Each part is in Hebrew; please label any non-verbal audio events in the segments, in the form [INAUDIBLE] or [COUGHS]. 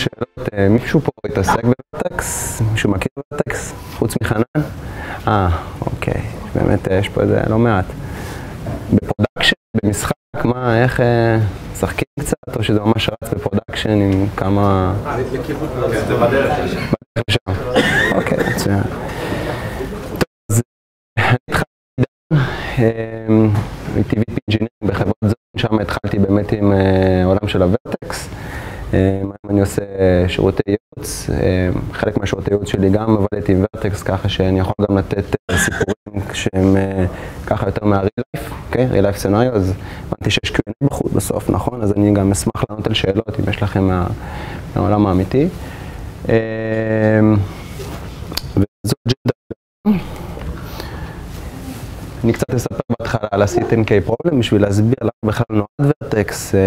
שאלות, אה, מישהו פה התעסק ב Vert.x? מישהו מכיר Vert.x? חוץ מחנן? אה, אוקיי, באמת יש פה איזה לא מעט. ב production, במשחק, מה, איך, אה, משחקים קצת, או שזה ממש רץ ב production עם כמה... בדרך. שם. אוקיי, מצוין. טוב, אז אני התחלתי מ- TVP Engineering בחברת זון, שם התחלתי באמת עם אה, העולם של ה Vert.x. אה, אני עושה שירותי ייעוץ, אה, חלק מהשירותי ייעוץ שלי גם עבדתי ורטקס, ככה שאני יכול גם לתת אה, סיפורים שהם אה, ככה יותר מה-real life, אוקיי? real life scenario, אז הבנתי שיש Q&A בחוץ בסוף, נכון? אז אני גם אשמח לענות על שאלות אם יש לכם מה- מהעולם האמיתי. אה, וזו אג'נדה. אני קצת אספר בהתחלה על ה-CTNK problem בשביל להסביר למה בכלל נועד ורטקס, אה,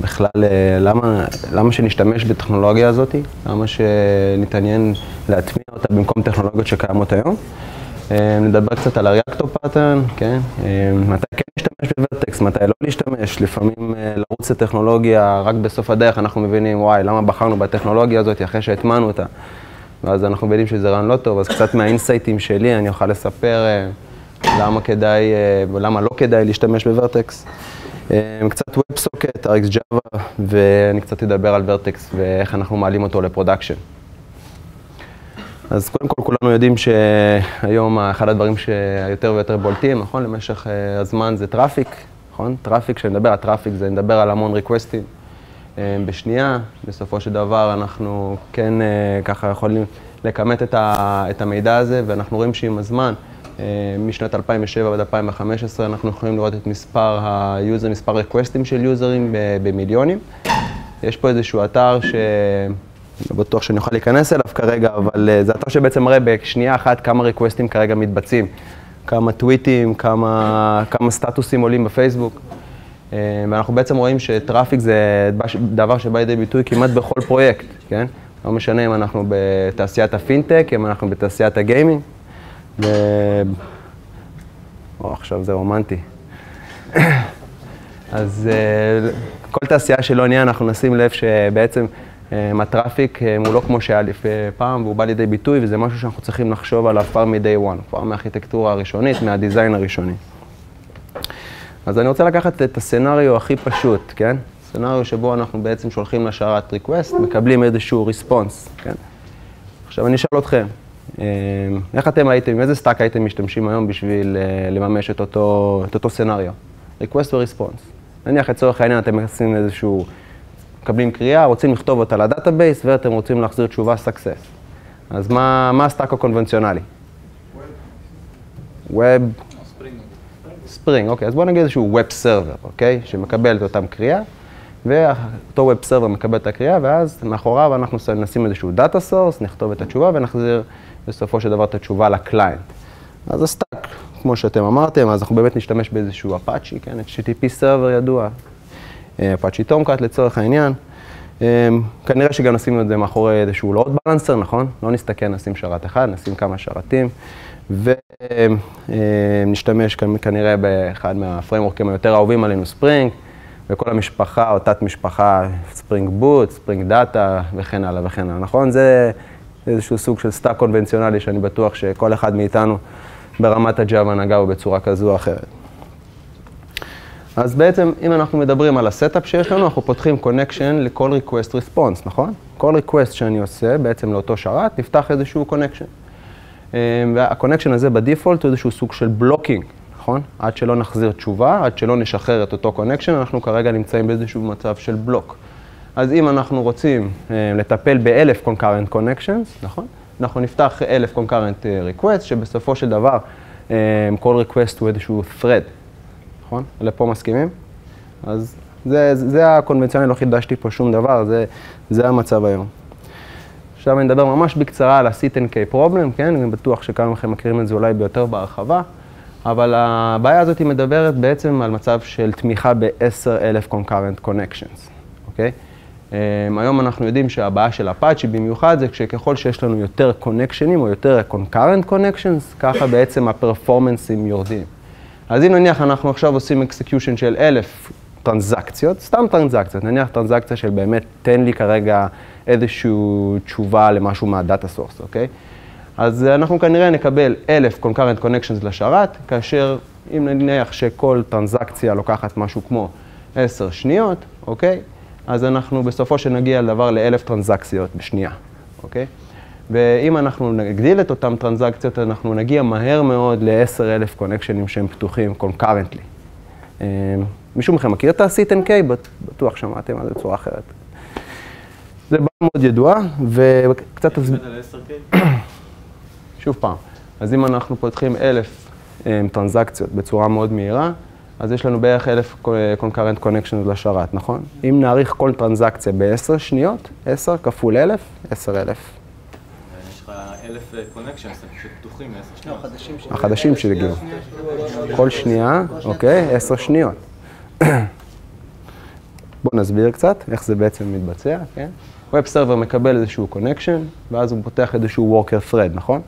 בכלל אה, למה, למה שנשתמש בטכנולוגיה הזאת, למה שנתעניין להטמיע אותה במקום טכנולוגיות שקיימות היום. אה, נדבר קצת על ה reactor pattern, כן? מתי כן להשתמש ב Vert.x, מתי לא להשתמש, לפעמים לרוץ לטכנולוגיה, רק בסוף הדרך אנחנו מבינים, וואי, למה בחרנו בטכנולוגיה הזאת אחרי שהטמענו אותה. ואז אנחנו מבינים שזה רעיון לא טוב, אז קצת מה insightים שלי אני אוכל לספר למה כדאי, אה, ולמה לא כדאי להשתמש ב Vert.x. אה, קצת WebSocket, RxJava, ואני קצת אדבר על Vert.x ואיך אנחנו מעלים אותו ל production. אז קודם כל כולנו יודעים שהיום אחד הדברים שהיותר ויותר בולטים, נכון? למשך אה, הזמן זה traffic, נכון? traffic, כשאני מדבר על traffic זה נדבר על המון requestים בשנייה. בסופו של דבר אנחנו כן ככה יכולים לכמת את, המידע הזה, ואנחנו רואים שעם הזמן, משנת 2007 עד 2015, אנחנו יכולים לראות את מספר ה user, מספר requestים של userים במיליונים. יש פה איזשהו אתר ש... לא בטוח שאני אוכל להיכנס אליו כרגע, אבל אה, זה אתר שבעצם מראה בשנייה אחת כמה requestים כרגע מתבצעים. כמה טוויטים, כמה, כמה סטטוסים עולים בפייסבוק. אה, ואנחנו בעצם רואים ש traffic זה דבר שבא לידי ביטוי כמעט בכל פרויקט, כן? לא משנה אם אנחנו בתעשיית הפינטק, אם אנחנו בתעשיית ה gaming. ו... או, עכשיו זה רומנטי. אז אה, כל תעשייה שלא נהיה, אנחנו נשים לב שבעצם אה, הטראפיק אה, הוא לא כמו שהיה פעם, והוא בא לידי ביטוי, וזה משהו שאנחנו צריכים לחשוב עליו כבר מ-day one, כבר מהארכיטקטורה הראשונית, מהדיזיין הראשוני. אז אני רוצה לקחת את הסצנריו הכי פשוט, כן? סצנריו שבו אנחנו בעצם שולחים לשרת request, מקבלים איזשהו response, כן? עכשיו אני אשאל אתכם, איך אתם הייתם, איזה stack הייתם משתמשים היום בשביל אה, לממש את אותו, את אותו scenario? request ו- response. נניח לצורך העניין אתם עושים איזשהו, מקבלים קריאה, רוצים לכתוב אותה ל database ואתם רוצים להחזיר תשובה success. אז מה, מה ה stack הקונבנציונלי? Web, Spring, אוקיי, אז בואו נגיד איזשהו Web Server, אוקיי, שמקבל את אותם קריאה, ואותו Web Server מקבל את הקריאה, ואז מאחוריו אנחנו נשים איזשהו Data Source, נכתוב את התשובה ונחזיר בסופו של דבר את התשובה ל client. אז ה stack, כמו שאתם אמרתם, אז אנחנו באמת נשתמש באיזשהו אפאצ'י, כן, HTTP Server ידוע, Apache Tomcat לצורך העניין. כנראה שגם נשים את זה מאחורי איזשהו load balancer, נכון? לא נסתכל, נשים שרת אחד, נשים כמה שרתים. ונשתמש כנראה באחד מה frameworkים היותר אהובים עלינו, Spring, וכל המשפחה או תת משפחה, Spring Boot, Spring Data וכן הלאה וכן הלאה, נכון? זה איזשהו סוג של stack קונבנציונלי שאני בטוח שכל אחד מאיתנו ברמת ה Java נגע בו בצורה כזו או אחרת. אז בעצם, אם אנחנו מדברים על ה setup שיש לנו, אנחנו פותחים connection לכל request response, נכון? כל request שאני עושה בעצם לאותו שרת, נפתח איזשהו connection. וה connection הזה ב default הוא איזשהו סוג של blocking, נכון? עד שלא נחזיר תשובה, עד שלא נשחרר את אותו connection, אנחנו כרגע נמצאים באיזשהו מצב של בלוק. אז אם אנחנו רוצים לטפל באלף concurrent connections, נכון? אנחנו נפתח אלף concurrent request, שבסופו של דבר כל request הוא איזשהו thread, נכון? לפה מסכימים? אז זה, זה הקונבנציונל, לא חידשתי פה שום דבר, זה, זה המצב היום. עכשיו אני אדבר ממש בקצרה על ה-CTNK problem, כן? אני בטוח שכמה מכם מכירים את זה אולי ביותר בהרחבה, אבל הבעיה הזאת מדברת בעצם על מצב של תמיכה ב-10,000 concurrent connections, אוקיי? היום אנחנו יודעים שהבעיה של אפאצ'י במיוחד זה כשככל שיש לנו יותר connectionים או יותר concurrent connections, ככה בעצם ה performanceים יורדים. אז אם נניח אנחנו עכשיו עושים execution של 1,000 טרנזקציות, סתם טרנזקציות, נניח טרנזקציה של באמת, תן לי כרגע איזושהי תשובה למשהו מה data source, אוקיי? אז אנחנו כנראה נקבל אלף concurrent connections לשרת, כאשר אם נניח שכל טרנזקציה לוקחת משהו כמו עשר שניות, אוקיי? אז אנחנו בסופו של נגיע לדבר לאלף טרנזקציות בשנייה, אוקיי? ואם אנחנו נגדיל את אותן טרנזקציות, אנחנו נגיע מהר מאוד ל-10,000 קונקשנים שהם פתוחים concurrently. אה, מישהו מכם מכיר את ה-CTNK? בטוח שמעתם על זה בצורה אחרת. זה בעיה מאוד ידועה, וקצת. [COUGHS] שוב פעם, אז אם אנחנו פותחים אלף אה, טרנזקציות בצורה מאוד מהירה, אז יש לנו בערך אלף concurrent connections לשרת, נכון? אם נאריך כל טרנזקציה בעשר שניות, עשר כפול אלף, עשר אלף. יש לך אלף קונקשנס, הם פשוט פתוחים לעשר שניות. החדשים שהגיעו. כל שנייה, אוקיי, עשר שניות. [COUGHS] בואו נסביר קצת איך זה בעצם מתבצע, כן? Web Server מקבל איזשהו connection, ואז הוא פותח איזשהו worker thread, נכון?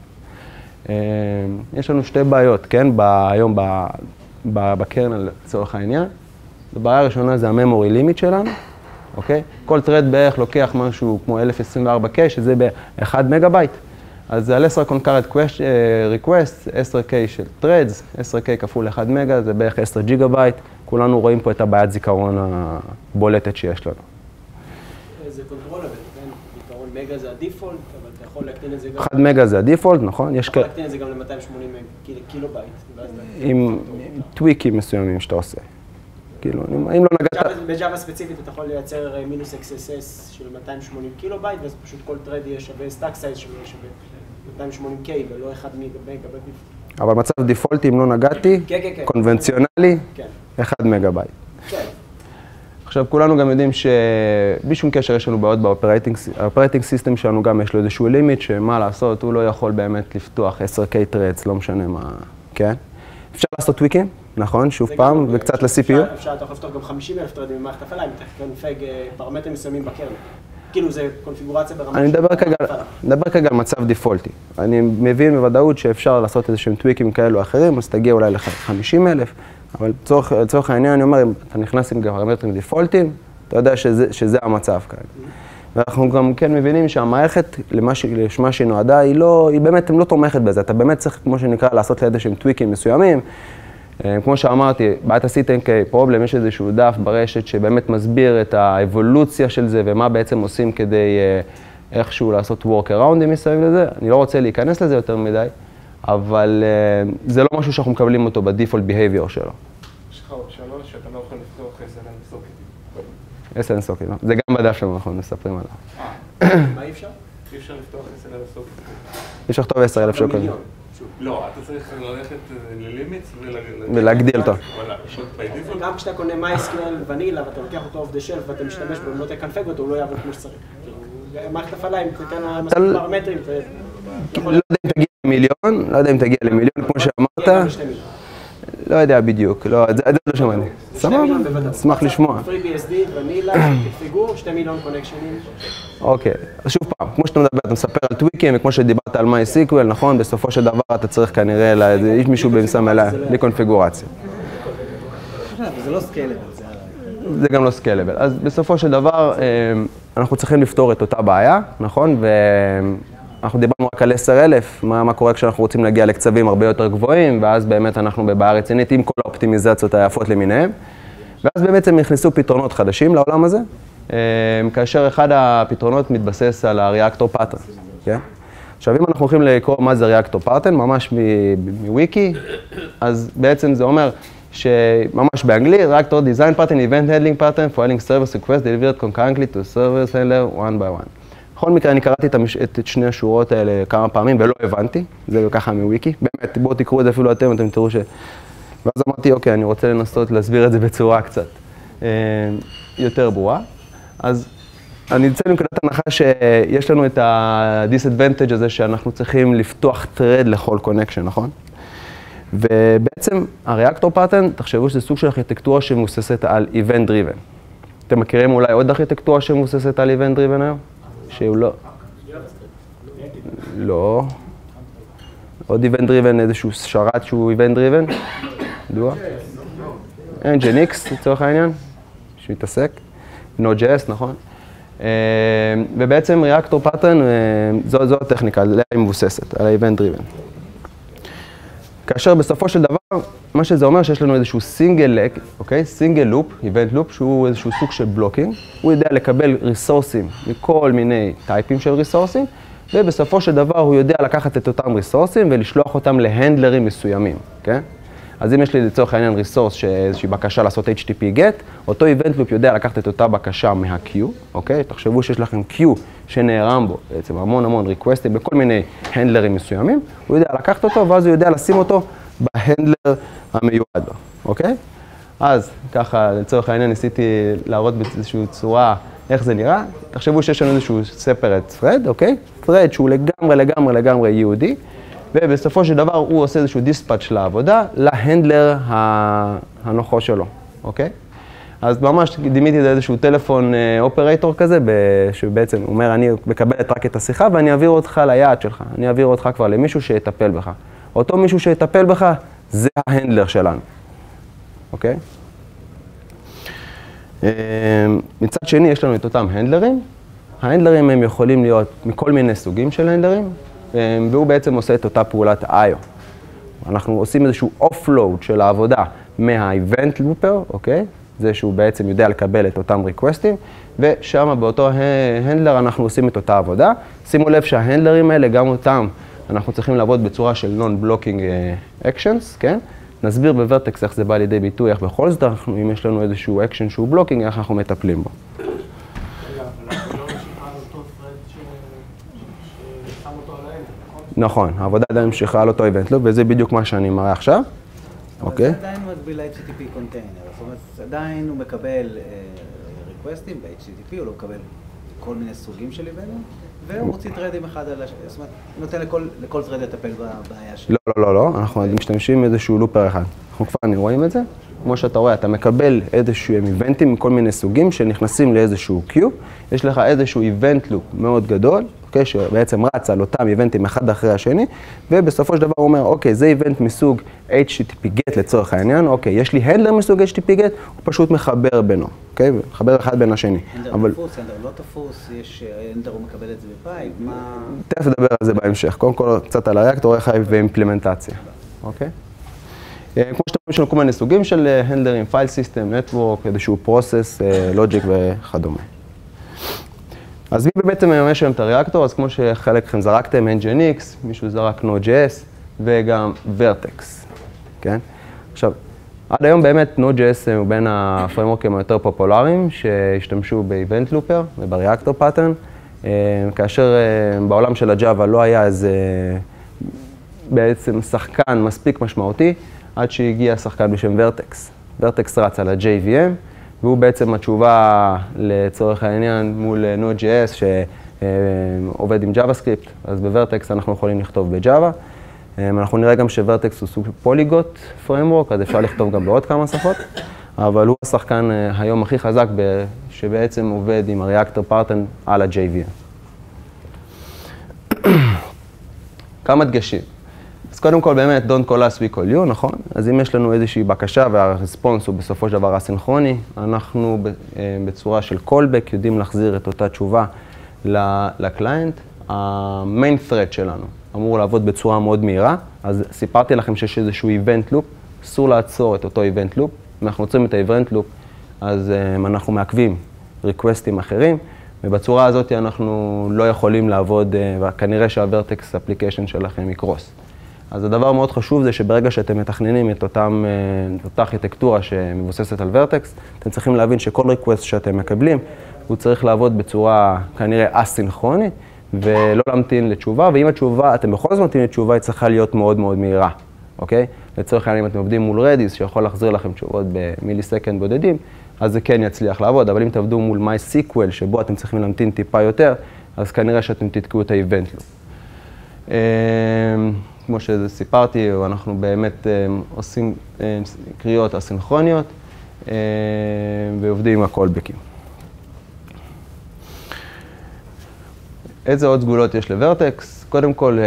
אה, יש לנו שתי בעיות, כן? היום ב kernel לצורך העניין. הבעיה הראשונה זה ה- memory limit שלנו, אוקיי? כל thread בערך לוקח משהו כמו 1024K, שזה ב-1 מגה בייט. אז על 10 concurrent request, 10K של threads, 10K כפול 1 מגה, זה בערך 10 ג'יגה בייט. כולנו רואים פה את הבעיית זיכרון הבולטת שיש לנו. זה controllable, כן? בעיקרון מגה זה ה default, אבל אתה יכול להקטין את זה גם... 1 מגה זה ה default, נכון? יש אתה יכול להקטין את זה גם ל-280 קילו בייט. עם tweakים מסוימים שאתה עושה. כאילו, אם לא נגעת... ב Java- ספציפית אתה יכול לייצר אה, מינוס Xss של 280 קילו בייט, ואז פשוט כל thread יהיה שווה, stack size שלו יהיה שווה 280K ולא 1 מגה ב default. אבל מצב דיפולטי, אם לא נגעתי, כן, כן, כן. קונבנציונלי, כן, 1 מגה בייט. כן. עכשיו, כולנו גם יודעים שבלי שום קשר יש לנו בעיות ב operating system שלנו, גם יש לו איזשהו limit, שמה לעשות, הוא לא יכול באמת לפתוח 10K threads, לא משנה מה, כן? אפשר לעשות טוויקים, נכון? שוב פעם, וקצת ל-CPU. אפשר, אתה יכול לפתוח גם 50 אלף טרדים במערכת הפעלה, אם אתה קונפג אה, פרמטרים מסוימים ב kernel. כאילו זה קונפיגורציה ברמה אני של הפעלה. מדבר כרגע על מצב דיפולטי. אני מבין בוודאות שאפשר לעשות איזה שהם טוויקים כאלו או אחרים, אז תגיע אולי ל-50 אלף, אבל לצורך, העניין אני אומר, אם אתה נכנס עם פרמטרים דיפולטיים, אתה יודע שזה, שזה המצב כרגע. ואנחנו גם כן מבינים שהמערכת, למה ש- לשמה שהיא נועדה, היא לא, היא באמת לא תומכת בזה. אתה באמת צריך, כמו שנקרא, לעשות לאיזה שהם טוויקים מסוימים. אה, כמו שאמרתי, בעיית ה-CTNK פרובלם, יש איזשהו דף ברשת שבאמת מסביר את האבולוציה של זה ומה בעצם עושים כדי אה, איכשהו לעשות workaroundים מסביב לזה. אני לא רוצה להיכנס לזה יותר מדי, אבל אה, זה לא משהו שאנחנו מקבלים אותו בדיפולט behavior שלו. יש לך עוד שלוש שאתה לא יכול לפתוח SLM סוקטים. SLN סוקי, לא? זה גם בדף שלנו, אנחנו מספרים עליו. מה אי אפשר? אי אפשר לפתוח SLM סוקטים. יש לכתוב 10,000 שקל. במיליון. לא, אתה צריך ללכת אה, ללימיטס ולהגדיל אותו. גם כשאתה קונה MySQL ונילה ואתה לוקח אותו אוף דה שלף ואתה משתמש בו, אם לא תקנפג אותו, הוא לא יעבוד כמו שצריך. מערכת הפעלה, אם תיתן לה מספיק פרמטרים, לא יודע אם תגיע למיליון, לא יודע אם תגיע למיליון, כמו שאמרת. לא יודע בדיוק, לא, את זה לא שמעתי. סבבה. אשמח לשמוע. ונילה, [CLEARS THROAT] מיליון קונקשנים. אוקיי, אז שוב פעם, כמו שאתה מדבר, אתה מספר על טוויקים, וכמו שדיברת על MySQL, נכון? בסופו של דבר אתה צריך כנראה, איזה- איש מישהו שם אליה, בלי קונפיגורציה. זה לא סקיילבל, זה זה גם לא סקיילבל. אז בסופו של דבר, אה, אנחנו צריכים לפתור את אותה בעיה, נכון? ואנחנו דיברנו רק על 10,000, מה, מה קורה כשאנחנו רוצים להגיע לקצבים הרבה יותר גבוהים, ואז באמת אנחנו בבעיה רצינית עם כל האופטימיזציות היפות למיניהן. ואז בעצם נכנסו פתרונות חדשים לעולם הזה, אה, כאשר אחד הפתרונות מתבסס על ה-Reactor Pattern, כן? עכשיו, אם אנחנו הולכים לקרוא מה זה Reactor Pattern, ממש מוויקי, אז בעצם זה אומר שממש באנגלית, Reactor Design Pattern, Event Handling Pattern, for handling Service Request delivered concurrently to Service Handler one by. בכל מקרה, אני קראתי את, המש... את שני השורות האלה כמה פעמים ולא הבנתי, זה ככה מוויקי. באמת, בואו תקראו את זה אפילו אתם, אתם תראו ש... ואז אמרתי, אוקיי, אני רוצה לנסות להסביר את זה בצורה קצת אה, יותר ברורה. אז אני יוצא מנקודת הנחה שיש לנו את ה-disadvantage הזה שאנחנו צריכים לפתוח thread לכל connection, נכון? ובעצם ה-Reactor pattern, תחשבו שזה סוג של ארכיטקטורה שמבוססת על event driven. אתם מכירים אולי עוד ארכיטקטורה שמבוססת על event driven היום? שהוא לא... לא. עוד event driven, איזשהו שרת שהוא event driven? ידוע? Nginx לצורך העניין? שמתעסק, Node.js, נכון? אה, ובעצם Pattern, אה, זו, זו הטכניקה, עליה היא מבוססת, על ה-Event Driven. כאשר בסופו של דבר, מה שזה אומר שיש לנו איזשהו single loop, אוקיי? single loop, event loop, שהוא איזשהו סוג של blocking. הוא יודע לקבל ריסורסים מכל מיני טייפים של ריסורסים, ובסופו של דבר הוא יודע לקחת את אותם ריסורסים ולשלוח אותם להנדלרים מסוימים, כן? אז אם יש לי לצורך העניין resource שאיזושהי בקשה לעשות HTTP GET, אותו event loop יודע לקחת את אותה בקשה מה-queue, אוקיי? תחשבו שיש לכם queue שנערם בו בעצם המון המון ריקווסטים בכל מיני הנדלרים מסוימים, הוא יודע לקחת אותו ואז הוא יודע לשים אותו בהנדלר המיועד לו, אוקיי? אז ככה, לצורך העניין ניסיתי להראות באיזושהי צורה איך זה נראה. תחשבו שיש לנו איזשהו separate thread, אוקיי? thread שהוא לגמרי לגמרי לגמרי יהודי. ובסופו של דבר הוא עושה איזשהו דיספאץ' לעבודה, להנדלר הנוחו שלו, אוקיי? אז ממש דימיתי איזשהו טלפון אופרטור כזה, שבעצם אומר, אני מקבלת רק את השיחה ואני אעביר אותך ליעד שלך, אני אעביר אותך כבר למישהו שיטפל בך. אותו מישהו שיטפל בך, זה ההנדלר שלנו, אוקיי? מצד שני, יש לנו את אותם הנדלרים. ההנדלרים הם יכולים להיות מכל מיני סוגים של הנדלרים. והוא בעצם עושה את אותה פעולת I.O. אנחנו עושים איזשהו offload של העבודה מה-event looper, אוקיי? זה שהוא בעצם יודע לקבל את אותם ריקווסטים, ושם באותו הנדלר אנחנו עושים את אותה עבודה. שימו לב שההנדלרים האלה, גם אותם, אנחנו צריכים לעבוד בצורה של non-blocking actions, כן? נסביר בוורטקס איך זה בא לידי ביטוי, איך בכל זאת, אנחנו, אם יש לנו איזשהו action שהוא blocking, איך אנחנו מטפלים בו. נכון, העבודה עדיין ממשיכה על אותו איבנט לופ, וזה בדיוק מה שאני מראה עכשיו. אוקיי? אבל זה עדיין מקביל ל-HTTP קונטיינר, זאת אומרת, עדיין הוא מקבל ריקווסטים ב-HTTP, הוא לא מקבל כל מיני סוגים של איבנטים, והוא מוציא טרדים אחד על השני, זאת אומרת, נותן לכל thread לטפל בבעיה שלו. לא, לא, לא, אנחנו משתמשים באיזשהו looper אחד. אנחנו כבר רואים את זה. כמו שאתה רואה, אתה מקבל איזשהם איבנטים מכל מיני סוגים שנכנסים לאיזשהו queue, יש לך איזשהו event loop מאוד גדול, אוקיי, שבעצם רץ על אותם איבנטים אחד אחרי השני, ובסופו של דבר הוא אומר, אוקיי, זה event מסוג HTTP GET לצורך העניין, אוקיי, יש לי handler מסוג HTTP GET, הוא פשוט מחבר בינו, אוקיי, מחבר אחד בין השני. ה handler אבל... תפוס, ה handler לא תפוס, יש, ה handler הוא מקבל את זה ב pipe, מה... תכף נדבר על זה בהמשך, קודם כל קצת על ה reactor, איך ואימפלמנטציה, אוקיי? כמו שאתם רואים, יש לנו כל מיני סוגים של הנדלרים, file system, network, איזשהו process, logic וכדומה. אז מי באמת מממש היום את ה reactor? אז כמו שחלק מכם זרקתם, Nginx, מישהו זרק Node.js וגם Vert.x, כן? עכשיו, עד היום באמת Node.js הוא בין הפריימוורקים היותר פופולריים שהשתמשו ב-Event Looper וב reactor pattern, כאשר בעולם של ה Java לא היה איזה בעצם שחקן מספיק משמעותי, עד שהגיע שחקן בשם Vert.x. Vert.x רץ על ה-JVM, והוא בעצם התשובה לצורך העניין מול Node.js שעובד עם JavaScript, אז ב Vert.x אנחנו יכולים לכתוב ב-Java. אנחנו נראה גם ש Vert.x הוא סוג polyglot framework, אז אפשר לכתוב גם בעוד כמה שפות, אבל הוא השחקן היום הכי חזק שבעצם עובד עם ה reactor pattern על ה-JVM. [COUGHS] כמה דגשים. קודם כל באמת, Don't call us, we call you, נכון? אז אם יש לנו איזושהי בקשה וה response הוא בסופו של דבר אסינכרוני, אנחנו בצורה של callback יודעים להחזיר את אותה תשובה לקליינט. המיין thread שלנו אמור לעבוד בצורה מאוד מהירה, אז סיפרתי לכם שיש איזשהו event loop, אסור לעצור את אותו event loop. אם אנחנו עוצרים את ה-event loop, אז אנחנו מעכבים ריקווסטים אחרים, ובצורה הזאת אנחנו לא יכולים לעבוד, וכנראה שה-Vertex application שלכם יקרוס. אז הדבר מאוד חשוב זה שברגע שאתם מתכננים את אותם, את אותה ארכיטקטורה שמבוססת על ורטקס, אתם צריכים להבין שכל ריקווסט שאתם מקבלים, הוא צריך לעבוד בצורה כנראה אסינכרונית, ולא להמתין לתשובה, ואם התשובה, אתם בכל זאת ממתינים לתשובה, היא צריכה להיות מאוד מאוד מהירה, אוקיי? לצורך העניין, אם אתם עובדים מול רדיס, שיכול להחזיר לכם תשובות במיליסקנד בודדים, אז זה כן יצליח לעבוד, אבל אם תעבדו מול MySQL, שבו אתם צריכים להמתין טיפה יותר, אז כנראה שאתם תתקעו את loop. כמו שסיפרתי, אנחנו באמת עושים קריאות אסינכרוניות ועובדים עם הקולבקים. איזה עוד סגולות יש ל Vert.x? קודם כל,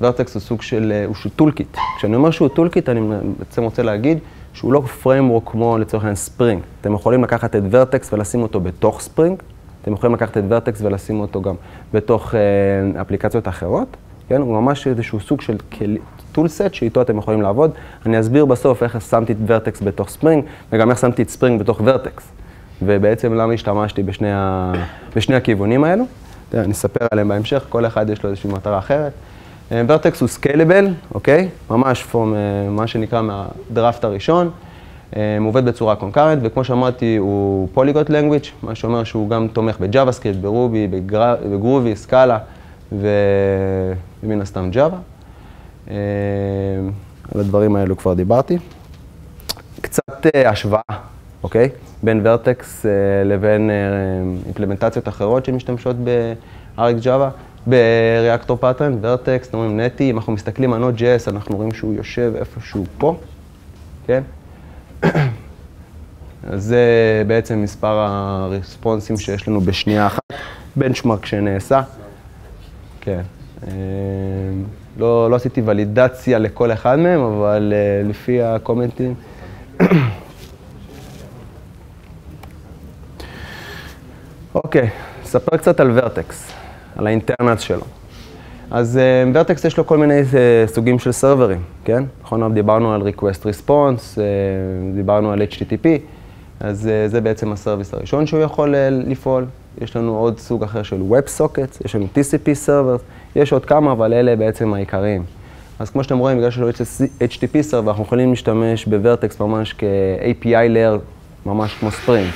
Vert.x הוא סוג של, הוא toolkit. כשאני אומר שהוא toolkit, אני בעצם רוצה להגיד שהוא לא framework כמו לצורך העניין Spring. אתם יכולים לקחת את Vert.x ולשים אותו בתוך Spring, אתם יכולים לקחת את Vert.x ולשים אותו גם בתוך אה, אפליקציות אחרות, כן? הוא ממש איזשהו סוג של tool set שאיתו אתם יכולים לעבוד. אני אסביר בסוף איך שמתי את Vert.x בתוך Spring, וגם איך שמתי את Spring בתוך Vert.x. ובעצם למה השתמשתי בשני, ה... בשני הכיוונים האלו. אני אספר עליהם בהמשך, כל אחד יש לו איזושהי מטרה אחרת. Vert.x הוא scalable, אוקיי? ממש from, מה שנקרא מהדראפט הראשון. הוא עובד בצורה concurrent, וכמו שאמרתי, הוא polyglot language, מה שאומר שהוא גם תומך ב JavaScript, ב Ruby, ב Groovy, Scala, ומן הסתם Java. על הדברים האלו כבר דיברתי. קצת השוואה, אוקיי? בין Vert.x לבין אימפלמנטציות אחרות שמשתמשות ב-RxJava. ב reactor pattern, Vert.x, אתם רואים Netty, אם אנחנו מסתכלים על Node.js, אנחנו רואים שהוא יושב איפשהו פה, כן? [CLEARS THROAT] אז זה בעצם מספר הרספונסים שיש לנו בשנייה אחת, בנצ'מרק שנעשה. כן. לא, לא עשיתי ולידציה לכל אחד מהם, אבל לפי הקומנטים... אוקיי, נספר קצת על ורטקס. על האינטרנט שלו. אז ורטקס יש לו כל מיני סוגים של סרברים, כן? נכון, דיברנו על request response, דיברנו על HTTP, אז זה בעצם ה service הראשון שהוא יכול לפעול. יש לנו עוד סוג אחר של WebSockets, יש לנו TCP servers, יש עוד כמה, אבל אלה בעצם העיקריים. אז כמו שאתם רואים, בגלל שיש לו HTTP server, אנחנו יכולים להשתמש ב Vert.x ממש כ-API layer, ממש כמו Spring.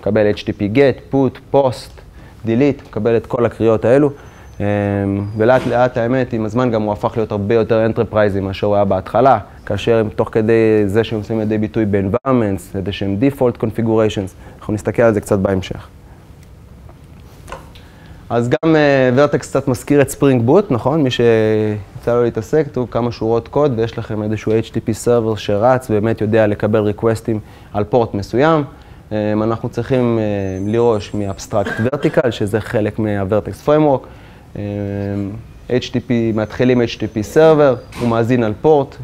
מקבל HTTP get, put, post, delete, מקבל את כל הקריאות האלו, ולאט לאט האמת, עם הזמן גם הוא הפך להיות הרבה יותר enterprise י מאשר הוא היה בהתחלה, כאשר תוך כדי זה שהם עושים לידי ביטוי ב-environments, איזה שהם default configurations, אנחנו נסתכל על זה קצת בהמשך. אז גם Vert.x קצת מזכיר את Spring Boot, נכון? מי שיצא לו להתעסק, תראו כמה שורות קוד ויש לכם איזשהו HTTP server שרץ ובאמת יודע לקבל ריקווסטים על פורט מסוים. אנחנו צריכים לרשת מ abstract verticle, שזה חלק מה Vert.x framework. HTTP, מתחילים HTTP server, הוא מאזין על פורט,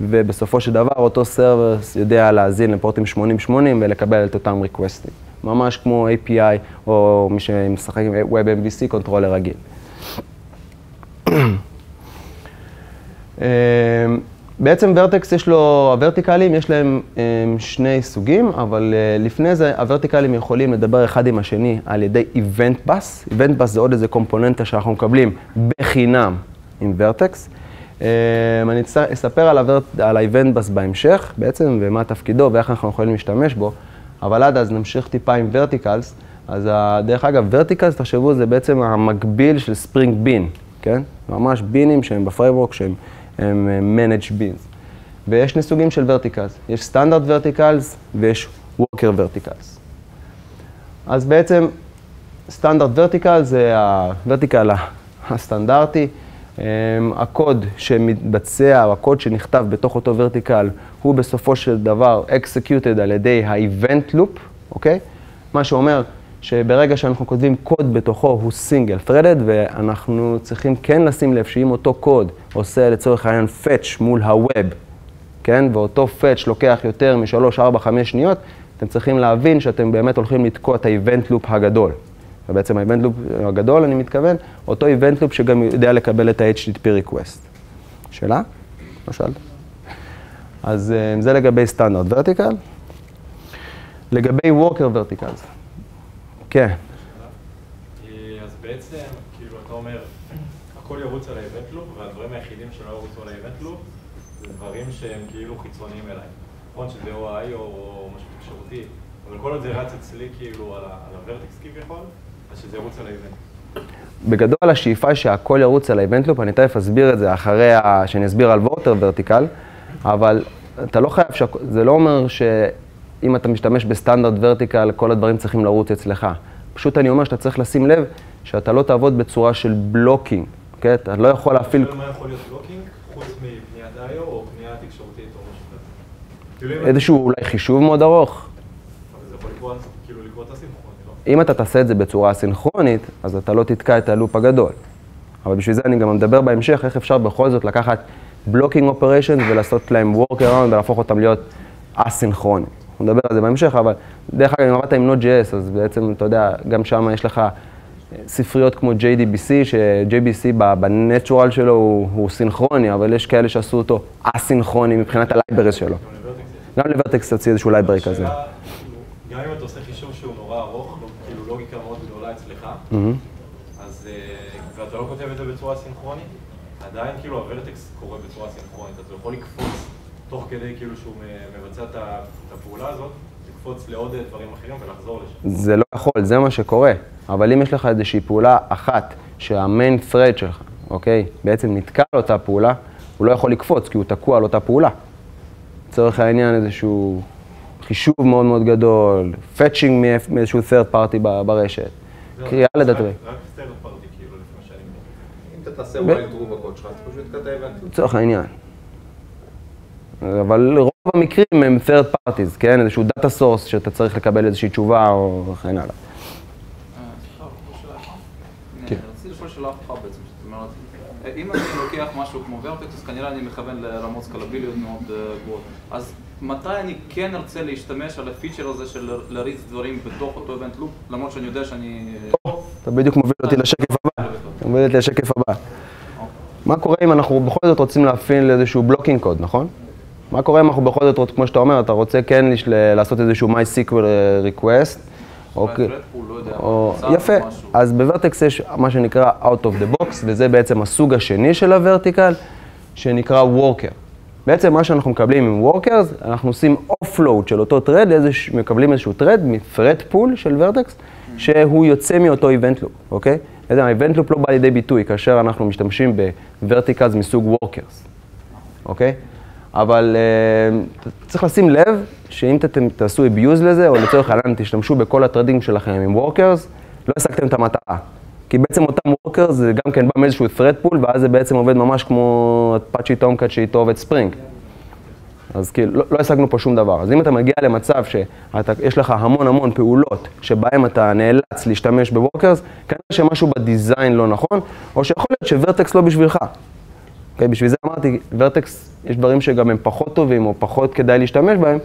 ובסופו של דבר אותו סרבר יודע להאזין לפורטים 80-80 ולקבל את אותם request ים. ממש כמו API, או מי שמשחק עם WebMVC, controller רגיל. בעצם Vert.x יש לו, ה verticle ים יש להם שני סוגים, אבל לפני זה ה verticle ים יכולים לדבר אחד עם השני על ידי Event Bus. Event Bus זה עוד איזה קומפוננטה שאנחנו מקבלים בחינם עם Vert.x. אני אספר על ה-Event Bus בהמשך בעצם, ומה תפקידו ואיך אנחנו יכולים להשתמש בו, אבל עד אז נמשיך טיפה עם verticles. אז דרך אגב, verticles, תחשבו, זה בעצם המקביל של Spring bean, כן? ממש bean ים שהם ב framework, שהם... הם managed beans. ויש שני סוגים של verticles, יש standard verticles ויש worker verticles. אז בעצם standard vertical זה הוורטיקל הסטנדרטי. הקוד שמתבצע, או הקוד שנכתב בתוך אותו vertical, הוא בסופו של דבר executed על ידי ה-event loop, אוקיי? מה שאומר שברגע שאנחנו כותבים קוד בתוכו הוא single threaded, ואנחנו צריכים כן לשים לב שאם אותו קוד עושה לצורך העניין fetch מול ה-web, כן? ואותו fetch לוקח יותר מ-3, 4, 5 שניות, אתם צריכים להבין שאתם באמת הולכים לתקוע את ה-event loop הגדול. ובעצם ה-event loop הגדול, אני מתכוון, אותו event loop שגם יודע לקבל את ה-HTTP request. שאלה? לא שאלת? אז זה לגבי סטנדרט vertical. לגבי worker verticals. כן. אז בעצם, כאילו, אתה אומר, הכל ירוץ על ה-event loop, והדברים היחידים שלא ירוצו על ה-event loop, זה דברים שהם כאילו חיצוניים אליי. נכון שזה ה-IO או משהו תקשורתי, אבל כל עוד זה רץ אצלי כאילו על ה Vert.x כביכול, אז שזה ירוץ על ה-event. בגדול השאיפה שהכל ירוץ על ה-event loop, אני תכף אסביר את זה אחרי שאני אסביר על worker verticle, אבל אתה לא חייב, זה לא אומר ש... אם אתה משתמש ב standard verticle, כל הדברים צריכים לרוץ אצלך. פשוט אני אומר שאתה צריך לשים לב שאתה לא תעבוד בצורה של blocking, אוקיי? אתה לא יכול להפעיל... מה יכול להיות blocking, חוץ מפניית IO או פנייה תקשורתית או משהו כזה? איזשהו אולי חישוב מאוד ארוך. אבל זה יכול לקרות, כאילו לקרות אסינכרוני, לא? אם אתה תעשה את זה בצורה סינכרונית, אז אתה לא תתקע את ה loop הגדול. אבל בשביל זה אני גם מדבר בהמשך איך אפשר בכל זאת לקחת blocking operation ולעשות להם work around ולהפוך אותם להיות אסינכרוני. אנחנו נדבר על זה בהמשך, אבל דרך אגב, אם עבדת עם Node.js, אז בעצם, אתה יודע, גם שם יש לך ספריות כמו JDBC, ש-JDBC ב natural שלו הוא, הוא סינכרוני, אבל יש כאלה שעשו אותו אסינכרוני מבחינת ה libraries שלו. גם ל Vert.x הוציא איזשהו library כזה. גם אם אתה עושה חישוב שהוא נורא ארוך, לא- כאילו לוגיקה מאוד גדולה אצלך, מהמם. אז, ואתה לא כותב את זה בצורה סינכרונית, עדיין כאילו ה Vert.x קורה בצורה סינכרונית, אז הוא יכול לקפוץ תוך כדי כאילו שהוא מבצע את הפעולה הזאת, לקפוץ לעוד דברים אחרים ולחזור לשם. זה לא יכול, זה מה שקורה. אבל אם יש לך איזושהי פעולה אחת, שהמיין thread שלך, אוקיי, בעצם נתקע על אותה פעולה, הוא לא יכול לקפוץ, כי הוא תקוע על אותה פעולה. לצורך העניין איזשהו חישוב מאוד מאוד גדול, מאיפ- מאיזשהו third party ברשת, קריאה רק- לדאטה. רק סטייל פרטי כאילו, לפי מה שאני מבין. אם אתה תעשה while true בקוד שלך, אז פשוט תקטע event. לצורך העניין. אבל רוב המקרים הם third parties, כן? איזשהו data source שאתה צריך לקבל איזושהי תשובה או וכן הלאה. אה, סליחה, עוד שאלה אחת. כן. אה, רציתי לשאול שאלה הפוכה בעצם, זאת אומרת, אה, אם אני לוקח משהו כמו ורטקס, אז כנראה אני מכוון לרמות סקלביליות מאוד אה, גבוהות. אז מתי אני כן ארצה להשתמש על הפיצ'ר הזה של להריץ דברים בתוך אותו איבנט לופ, למרות שאני יודע שאני... אתה בדיוק מוביל אותי לשקף הבא. אתה מוביל אותי לשקף הבא. מה קורה אם אנחנו בכל זאת רוצים להפעיל איזשהו בלוקינג קוד, נכון? מה קורה אם אנחנו בכל זאת, כמו שאתה אומר, אתה רוצה כן לעשות איזשהו MySQL request, אוקיי? יודע, או, יפה, משהו. אז בוורטקס יש מה שנקרא Out of the Box, וזה בעצם הסוג השני של הוורטיקל, שנקרא Worker. בעצם מה שאנחנו מקבלים עם Workers, אנחנו עושים offload של אותו thread, לאיזוש- מקבלים איזשהו thread מ-thread pool של ורטקס, שהוא יוצא מאותו event loop, אוקיי? בעצם ה-event loop לא בא לידי ביטוי כאשר אנחנו משתמשים ב-verticles מסוג Workers, אוקיי? אבל uh, צריך לשים לב שאם אתם תעשו abuse לזה, או לצורך העניין תשתמשו בכל ה thread ים שלכם עם workers, לא השגתם את המטרה. כי בעצם אותם workers זה גם כן בא מאיזשהו thread pool, ואז זה בעצם עובד ממש כמו Apache Tomcat שאיתו עובד Spring. אז כאילו, לא, לא השגנו פה שום דבר. אז אם אתה מגיע למצב שיש לך המון המון פעולות שבהן אתה נאלץ להשתמש ב workers, כנראה שמשהו ב design לא נכון, או שיכול להיות ש Vert.x לא בשבילך. אוקיי, בשביל זה אמרתי, Vert.x, יש דברים שגם הם פחות טובים או פחות כדאי להשתמש בהם,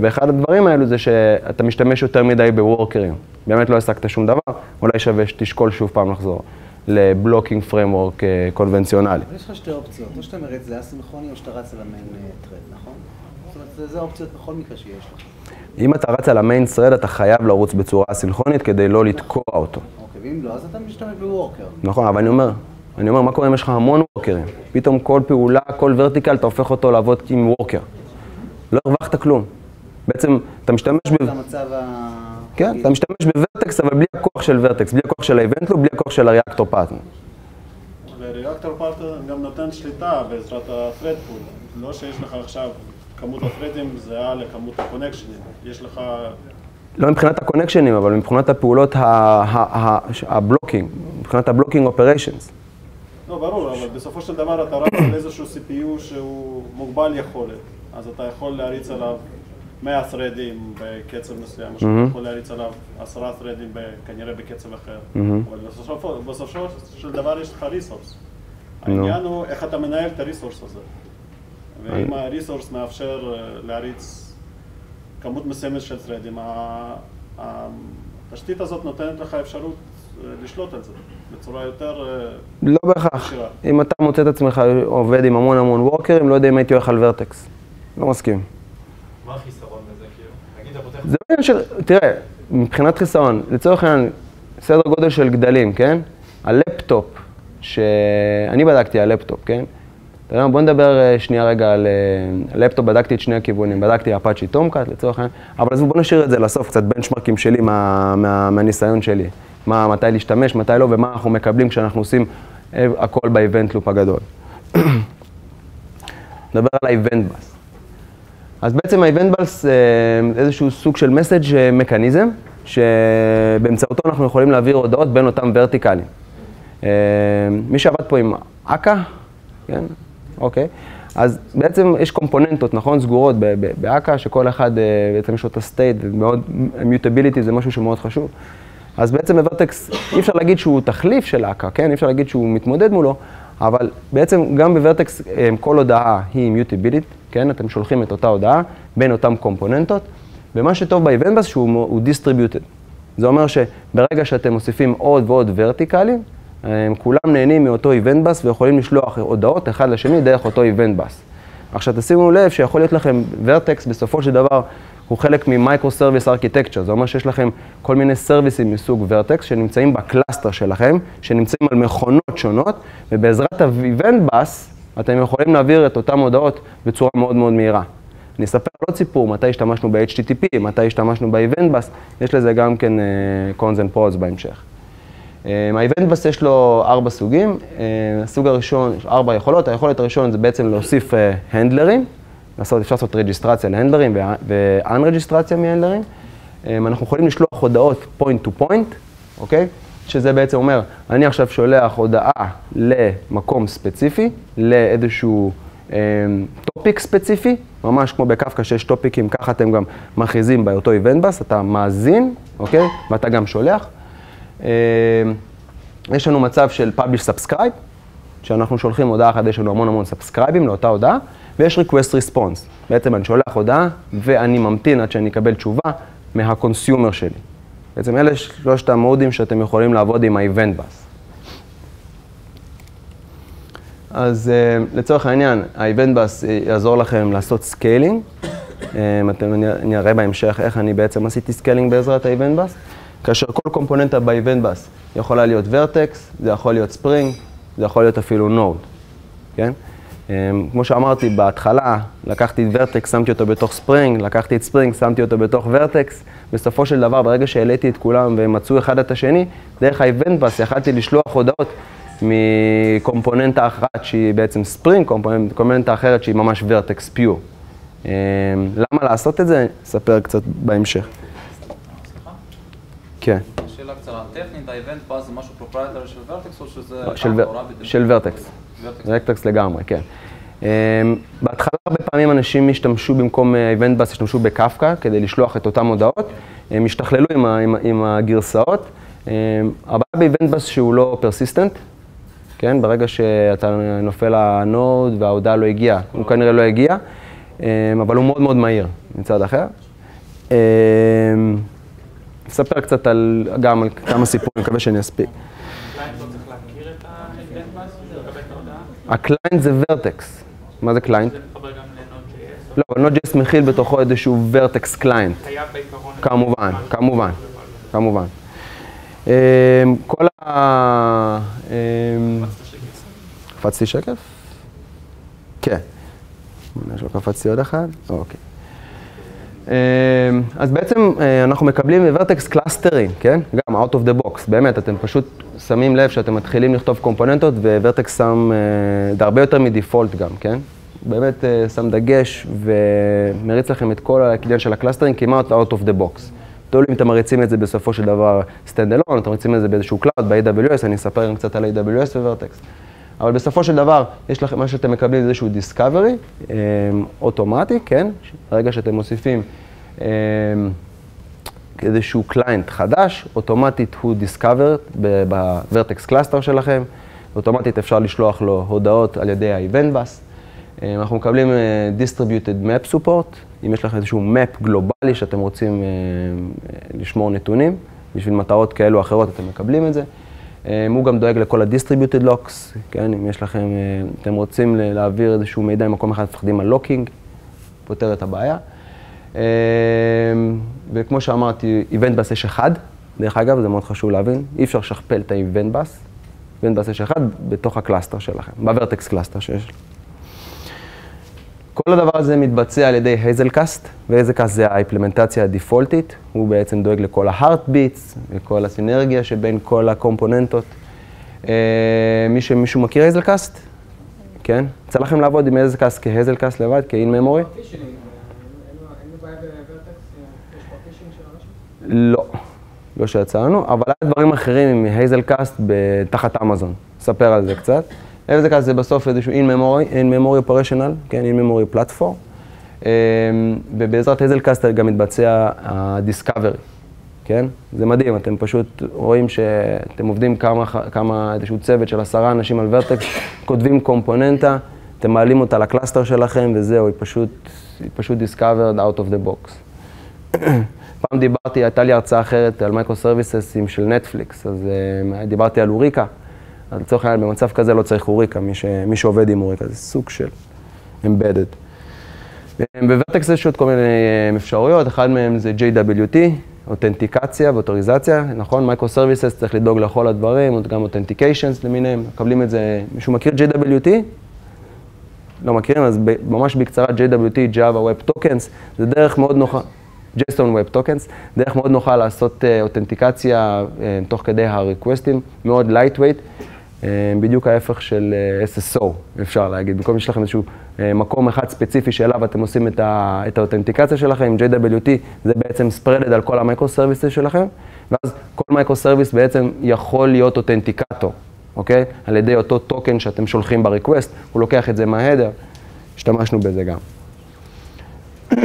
ואחד הדברים האלו זה שאתה משתמש יותר מדי ב worker ים. באמת לא השגת שום דבר, אולי שווה שתשקול שוב פעם לחזור ל blocking framework אה, קונבנציונלי. יש לך שתי אופציות, או שאתה מריץ זה אסינכרוני או שאתה רץ על ה main thread, נכון? זאת אומרת, זה- האופציות בכל מקרה שיש לך. אם אתה רץ על ה main thread, אתה חייב לרוץ בצורה אסינכרונית כדי לא לתקוע אותו. אוקיי, ואם לא, אז אתה משתמש ב worker. נכון, אבל אני אומר, אני אומר, מה קורה אם יש לך המון worker ים? פתאום כל פעולה, כל verticle, אתה הופך אותו לעבוד עם worker. לא הרווחת כלום. בעצם, אתה משתמש ב... המצב ה... כן, אתה משתמש ב Vert.x, אבל בלי הכוח של Vert.x, בלי הכוח של ה event loop, בלי הכוח של ה reactor pattern. ו reactor pattern גם נותן שליטה בעזרת ה-thread pool. לא שיש לך עכשיו כמות ה-thread ים זהה לכמות ה connection ים. יש לך... לא מבחינת ה connection ים, אבל מבחינת הפעולות ה blocking, מבחינת ה blocking operations. לא, ברור, אבל בסופו של דבר אתה רץ על איזשהו CPU שהוא מוגבל יכולת. אז אתה יכול להריץ עליו 100 thread ים בקצב מסוים, או שאתה יכול להריץ עליו 10 thread ים ב- כנראה בקצב אחר. אבל בסופו, בסופו של דבר יש לך resource. העניין הוא איך אתה מנהל את הריסורס הזה. ואם הריסורס מאפשר אה, להריץ כמות מסוימת של threadים, ה- התשתית הזאת נותנת לך אפשרות אה, לשלוט על זה בצורה יותר... אה, לא בהכרח. אם אתה מוצא את עצמך עובד עם המון המון וורקרים, לא יודע אם הייתי הולך על ורטקס. לא מסכים. מה החיסרון בזה כאילו? נגיד אתה פותח... זה עניין של, תראה, מבחינת חיסרון, לצורך העניין, סדר גודל של גדלים, כן? הלפטופ, שאני בדקתי על לפטופ, כן? אתה יודע, בוא נדבר אה, שנייה רגע על אה, לפטופ, בדקתי את שני הכיוונים, בדקתי Apache Tomcat לצורך העניין, אבל עזבו, בוא נשאיר את זה לסוף, קצת benchmark ים שלי מה, מה, מהניסיון שלי. מה, מתי להשתמש, מתי לא, ומה אנחנו מקבלים כשאנחנו עושים אה, הכל ב event loop הגדול. [COUGHS] נדבר על ה event bus. אז בעצם ה-Event Bus זה איזשהו סוג של message mechanism, שבאמצעותו אנחנו יכולים להעביר הודעות בין אותם ורטיקלים. אה, מי שעבד פה עם אכ"א, כן? אוקיי. אז בעצם יש קומפוננטות, נכון? סגורות באכ"א, שכל אחד אה, בעצם יש לו את הסטייט, ומאוד, mutability זה משהו שמאוד חשוב. אז בעצם בוורטקס, אי אפשר להגיד שהוא תחליף של אכ"א, כן? אי אפשר להגיד שהוא מתמודד מולו, אבל בעצם גם בוורטקס אה, כל הודעה היא mutability, כן? אתם שולחים את אותה הודעה בין אותן קומפוננטות, ומה שטוב ב-Event Bus שהוא הוא distributed. זה אומר שברגע שאתם מוסיפים עוד ועוד verticle ים, הם כולם נהנים מאותו Event Bus ויכולים לשלוח הודעות אחד לשני דרך אותו Event Bus. עכשיו תשימו לב שיכול להיות לכם Vert.x בסופו של דבר הוא חלק מ microservice architecture, זה אומר שיש לכם כל מיני service ים מסוג Vert.x שנמצאים ב cluster שלכם, שנמצאים על מכונות שונות, ובעזרת ה-Event Bus אתם יכולים להעביר את אותן הודעות בצורה מאוד מאוד מהירה. אני אספר עוד סיפור, מתי השתמשנו ב-HTTP, מתי השתמשנו ב-Event Bus, יש לזה גם כן cons and pros בהמשך. ה-Event Bus יש לו ארבע סוגים, אה, הסוג הראשון, יש ארבע יכולות, היכולת הראשון זה בעצם להוסיף handler ים, לעשות, אפשר לעשות רג'יסטרציה להנדלרים ו-unרג'יסטרציה מהנדלרים. אה, אנחנו יכולים לשלוח הודעות point to point, אוקיי? שזה בעצם אומר, אני עכשיו שולח הודעה למקום ספציפי, לאיזשהו topic ספציפי, ממש כמו ב-Kafka שיש topic ים, ככה אתם גם מכריזים באותו event bus, אתה מאזין, אוקיי? ואתה גם שולח. אה, יש לנו מצב של publish subscribe, שאנחנו שולחים הודעה אחת, יש לנו המון המון subscriber ים לאותה הודעה, ויש request response. בעצם אני שולח הודעה ואני ממתין עד שאני אקבל תשובה מה-consumer שלי. בעצם אלה שלושת ה-mode ים שאתם יכולים לעבוד עם ה-event bus. אז אה, לצורך העניין, ה-event bus יעזור לכם לעשות scaling. אמ, אתם, אני, אני אראה בהמשך איך אני בעצם עשיתי scaling בעזרת ה-event bus. כאשר כל קומפוננטה ב-event bus יכולה להיות Vert.x, זה יכול להיות Spring, זה יכול להיות אפילו Node, כן? אמ, כמו שאמרתי בהתחלה, לקחתי את Vert.x, שמתי אותו בתוך Spring, לקחתי את Spring, שמתי אותו בתוך Vert.x. בסופו של דבר, ברגע שהעליתי את כולם והם מצאו אחד את השני, דרך ה-event bus יכלתי לשלוח הודעות מקומפוננטה אחת שהיא בעצם Spring, קומפוננטה אחרת שהיא ממש Vert.x pure. אמ, למה לעשות את זה? אספר קצת בהמשך. סליחה? כן. שאלה קצרה, טכנית ה-event bus זה משהו proprietary של Vert.x או שזה... בדיוק? של Vert.x. Vert.x לגמרי, כן. אמ, בהתחלה הרבה פעמים אנשים השתמשו במקום אה, event bus, השתמשו ב-Kafka כדי לשלוח את אותן הודעות. הם השתכללו עם, עם, עם הגרסאות. אמ, הבעיה ב-event bus שהוא לא persistent, כן? ברגע שאתה נופל ל-node וההודעה לא הגיעה, הוא כנראה לא הגיע, אמ, אבל הוא מאוד מאוד מהיר מצד אחר. אספר קצת על, גם על כמה סיפורים, מקווה שאני אספיק. client לא צריך להכיר את ה-event bus ולקבל את ההודעה? ה-client זה Vert.x. מה זה client? זה מתחבר גם ל-Node.js? לא, אבל Node.js מכיל בתוכו איזשהו Vert.x client. חייב בעיקרון... כמובן, כמובן, כמובן. אמ, כל ה... אמ, קפצתי שקף? כן. יש לו קפצתי עוד אחד? אוקיי. אמ, אז בעצם אה, אנחנו מקבלים Vert.x cluster ים, כן? גם out of the box, באמת, אתם פשוט שמים לב שאתם מתחילים לכתוב קומפוננטות Vert.x שם, אה, זה הרבה יותר מ-default גם, כן? באמת אה, שם דגש ומריץ לכם את כל העניין של ה-cluster ים כמעט out of the box. תלוי אם אתם מריצים את זה בסופו של דבר stand alone, אתם מריצים את זה באיזשהו cloud, ב-AWS, אני אספר קצת על AWS ו-Vert.x. אבל בסופו של דבר, יש לכם, מה שאתם מקבלים זה איזשהו אה, אוטומטי, כן? ברגע שאתם מוסיפים אה, איזשהו client חדש, אוטומטית הוא discovered ב-Vert.x cluster שלכם, אוטומטית אפשר לשלוח לו הודעות על ידי ה-event bus. אה, אנחנו מקבלים אה, distributed map support, אם יש לכם איזשהו map גלובלי שאתם רוצים אה, לשמור נתונים, בשביל מטרות כאלו או אחרות אתם מקבלים את זה. אה, הוא גם דואג לכל ה-distributed locks, כן, אם יש לכם, אה, אתם רוצים להעביר איזשהו מידע ממקום אחד, מפחדים על לוקינג, פותר את הבעיה. אה, וכמו שאמרתי, event bus יש אחד, דרך אגב, זה מאוד חשוב להבין, אי אפשר לשכפל את ה-event bus, event bus יש אחד בתוך ה-cluster שלכם, ב-Vert.x cluster שיש. כל הדבר הזה מתבצע על ידי Hazelcast, ו-Hazelcast זה האימפלמנטציה ה-default ית, הוא בעצם דואג לכל ה-heartbeats וכל הסינרגיה שבין כל הקומפוננטות. אה, מי שמישהו מכיר Hazelcast? כן? יצא לכם לעבוד עם Hazelcast כ-Hazelcast לבד, כ-in memory? לא, לא שיצא לנו, אבל היה דברים אחרים עם Hazelcast תחת אמזון. אספר על זה קצת. Hazelcast זה בסוף איזשהו in memory, in memory operational, כן, in memory platform, אמ, ובעזרת Hazelcast גם מתבצע ה-discovery, כן? זה מדהים, אתם פשוט רואים שאתם עובדים כמה, כמה, איזשהו צוות של עשרה אנשים על Vert.x, כותבים קומפוננטה, אתם מעלים אותה ל-cluster שלכם וזהו, היא פשוט, היא פשוט discovered out of the box. [CLEARS THROAT] פעם דיברתי, הייתה לי הרצאה אחרת על microservices ים של נטפליקס, אז אה, דיברתי על אוריקה. אז לצורך העניין, במצב כזה לא צריך אוריקה, מי, ש, מי שעובד עם אוריקה, זה סוג של embedded. ב-Vert.x יש עוד כל מיני אה, אפשרויות, אחד מהם זה JWT, אותנטיקציה ואוטוריזציה, נכון? microservices צריך לדאוג לכל הדברים, גם authentications למיניהם, מקבלים את זה, מישהו מכיר JWT? לא מכירים, אז ממש בקצרה, JWT, Java Web Tokens, זה דרך מאוד נוחה, JSON Web Tokens, דרך מאוד נוחה לעשות אה, אותנטיקציה תוך כדי ה-request ים, מאוד lightweight. אה, בדיוק ההפך של SSO, אפשר להגיד. במקום שיש לכם איזשהו מקום אחד ספציפי שאליו אתם עושים את, ה- את האותנטיקציה שלכם, JWT זה בעצם spreaded על כל ה-microservices שלכם, ואז כל microservice בעצם יכול להיות authenticator, אוקיי? על ידי אותו טוקן שאתם שולחים ב-request, הוא לוקח את זה מההדר, השתמשנו בזה גם. [CLEARS THROAT]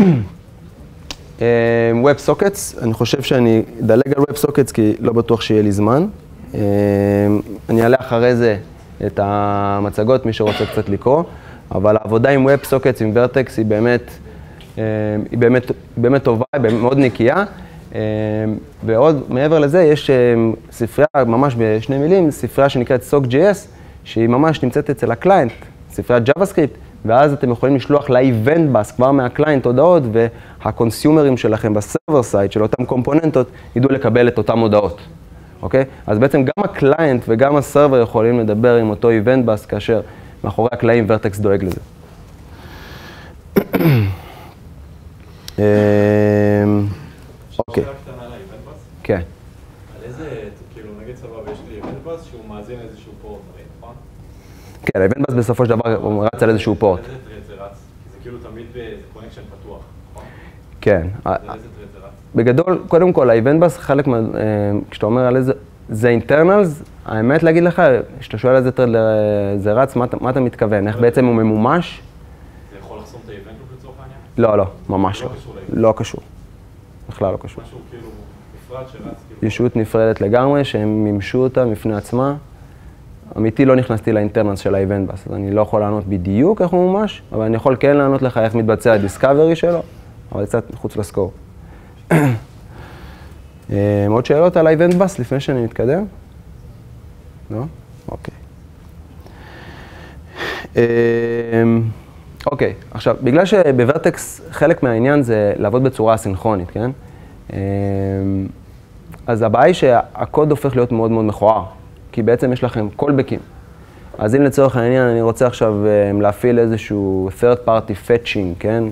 Web Sockets, אני חושב שאני אדלג על Web Sockets כי לא בטוח שיהיה לי זמן. אני אעלה אחרי זה את המצגות, מי שרוצה קצת לקרוא, אבל העבודה עם Web Sockets, עם ורטקס, היא באמת, היא באמת, היא באמת טובה, היא מאוד נקייה. ועוד, מעבר לזה, יש ספרייה, ממש בשני מילים, ספרייה שנקראת SockJS, שהיא ממש נמצאת אצל ה-client, ספריית JavaScript, ואז אתם יכולים לשלוח ל-Event Bus כבר מה-client הודעות, וה-consumer ים שלכם ב-server side של אותם קומפוננטות ידעו לקבל את אותם הודעות, אוקיי? אז בעצם גם ה-client וגם ה-server יכולים לדבר עם אותו Event Bus, כאשר מאחורי הקלעים Vert.x דואג לזה. [COUGHS] אוקיי. ה-Event Bus. כן. על איזה, כאילו, נגיד סבבה, יש לי Event Bus שהוא מאזין לאיזשהו port, נכון? כן, ה-event bus בסופו של דבר רץ על איזשהו port. איזה thread זה רץ? כי זה כאילו תמיד באיזה connection פתוח, נכון? כן. בגדול, קודם כל, ה-event bus, חלק מה... אה, כשאתה אומר על איזה... זה internals, האמת להגיד לך, כשאתה שואל איזה thread זה רץ, מה, מה אתה מתכוון? איך בעצם הוא ממומש? זה יכול לחסום את Loop לצורך העניין? לא, לא, ממש לא לא. קשור לא קשור. בכלל לא קשור. משהו כאילו נפרד שרץ, כאילו... ישות נפרדת לגמרי, שהם מימשו אותה מפני עצמה. אמיתי לא נכנסתי לאינטרנס של האיבנט בס, אז אני לא יכול לענות בדיוק איך הוא מומש, אבל אני יכול כן לענות לך איך מתבצע הדיסקאברי שלו, אבל קצת מחוץ לסקור. אה, עוד שאלות על האיבנט בס לפני שאני מתקדם? לא? אוקיי. אה, אוקיי, עכשיו, בגלל שבוורטקס חלק מהעניין זה לעבוד בצורה אסינכרונית, כן? אה, אז הבעיה היא שהקוד הופך להיות מאוד מאוד מכוער, כי בעצם יש לכם קולבקים. אז אם לצורך העניין אני רוצה עכשיו להפעיל איזשהו third party fetching, כן?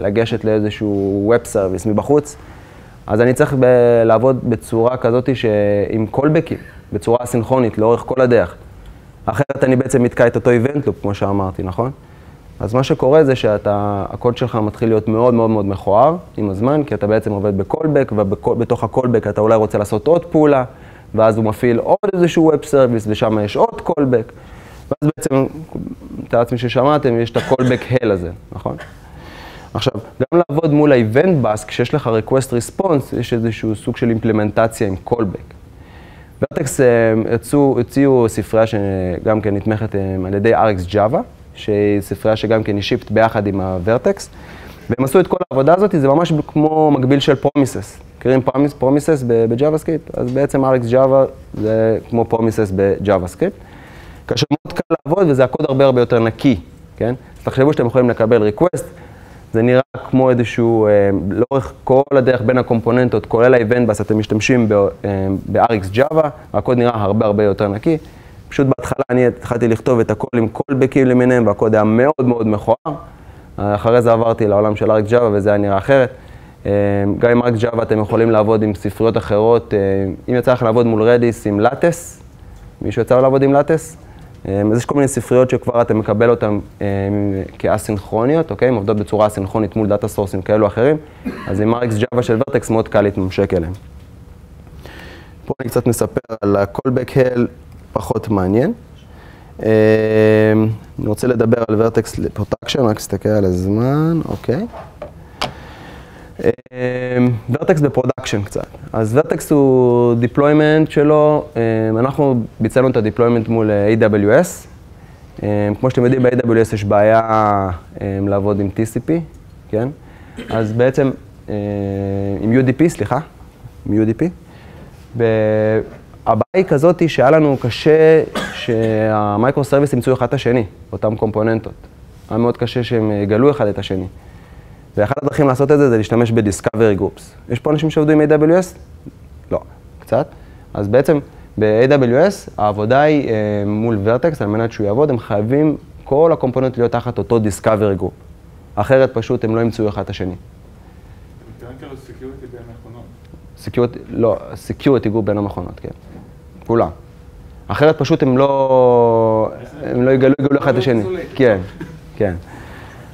לגשת לאיזשהו web service מבחוץ, אז אני צריך ב- לעבוד בצורה כזאת שעם קולבקים, בצורה אסינכרונית לאורך כל הדרך. אחרת אני בעצם מתקע את אותו event loop, כמו שאמרתי, נכון? אז מה שקורה זה שהקוד שלך מתחיל להיות מאוד מאוד מאוד מכוער עם הזמן, כי אתה בעצם עובד בקולבק, ובתוך הקולבק אתה אולי רוצה לעשות עוד פעולה, ואז הוא מפעיל עוד איזשהו Web Service, ושם יש עוד קולבק, ואז בעצם, מתאר לעצמי ששמעתם, יש את הקולבק הל הזה, נכון? עכשיו, גם לעבוד מול ה-Event Bus, כשיש לך Request Response, יש איזשהו סוג של אימפלמנטציה עם קולבק. Vert.x הציעו, הציעו ספרייה שגם כן נתמכת אה, על ידי RX Java, שהיא ספרייה שגם כן היא shipped ביחד עם ה-Vert.x, והם עשו את כל העבודה הזאת, זה ממש כמו מקביל של promises. מכירים promises ב-JavaScript? אז בעצם RX Java זה כמו promises ב-JavaScript. כאשר מאוד קל לעבוד וזה הקוד הרבה הרבה יותר נקי, כן? אז תחשבו שאתם יכולים לקבל request, זה נראה כמו איזשהו, אה, לאורך כל הדרך בין הקומפוננטות, כולל ה-Event Bus, אתם משתמשים ב- אה, ב-RX Java, הקוד נראה הרבה הרבה יותר נקי. פשוט בהתחלה אני התחלתי לכתוב את הכל עם callbackים למיניהם, והקוד היה מאוד מאוד מכוער. אחרי זה עברתי לעולם של RX Java וזה היה נראה אחרת. אה, גם עם RX Java אתם יכולים לעבוד עם ספריות אחרות. אה, אם יצא לכם לעבוד מול Redis עם Lettuce, מישהו יצא לעבוד עם Lettuce? אה, אז יש כל מיני ספריות שכבר אתה מקבל אותן אה, כאסינכרוניות, אוקיי? הן עובדות בצורה אסינכרונית מול data sourceים כאלו או אחרים, אז עם RX Java של Vert.x מאוד קל להתממשק אליהם. פה אני קצת מספר על ה-callback hell, פחות מעניין. אה, אני רוצה לדבר על Vert.x ל-production, רק תסתכל על הזמן, אוקיי. Vert.x ב-production קצת. אז Vert.x הוא deployment שלו, אה, אנחנו ביצענו את ה-deployment מול אה, AWS. אה, כמו שאתם יודעים, ב-AWS יש בעיה אה, לעבוד עם TCP, כן? אז בעצם, אה, עם UDP, סליחה, עם UDP. ב- הבעיה היא כזאת שהיה לנו קשה שהמייקרו סרוויס ימצאו אחד את השני, אותם קומפוננטות. היה מאוד קשה שהם יגלו אחד את השני. ואחת הדרכים לעשות את זה זה להשתמש ב-Discovery Groups. יש פה אנשים שעובדים עם AWS? לא, קצת. אז בעצם ב-AWS העבודה היא אה, מול Vert.x, על מנת שהוא יעבוד, הם חייבים כל ה-component להיות תחת אותו Discovery Group. אחרת פשוט הם לא ימצאו אחד את השני. מתכוון כאילו לא, security group בין המכונות, כן. כולם. אחרת פשוט הם לא, הם לא יגלו, יגלו אחד את השני. כן, כן.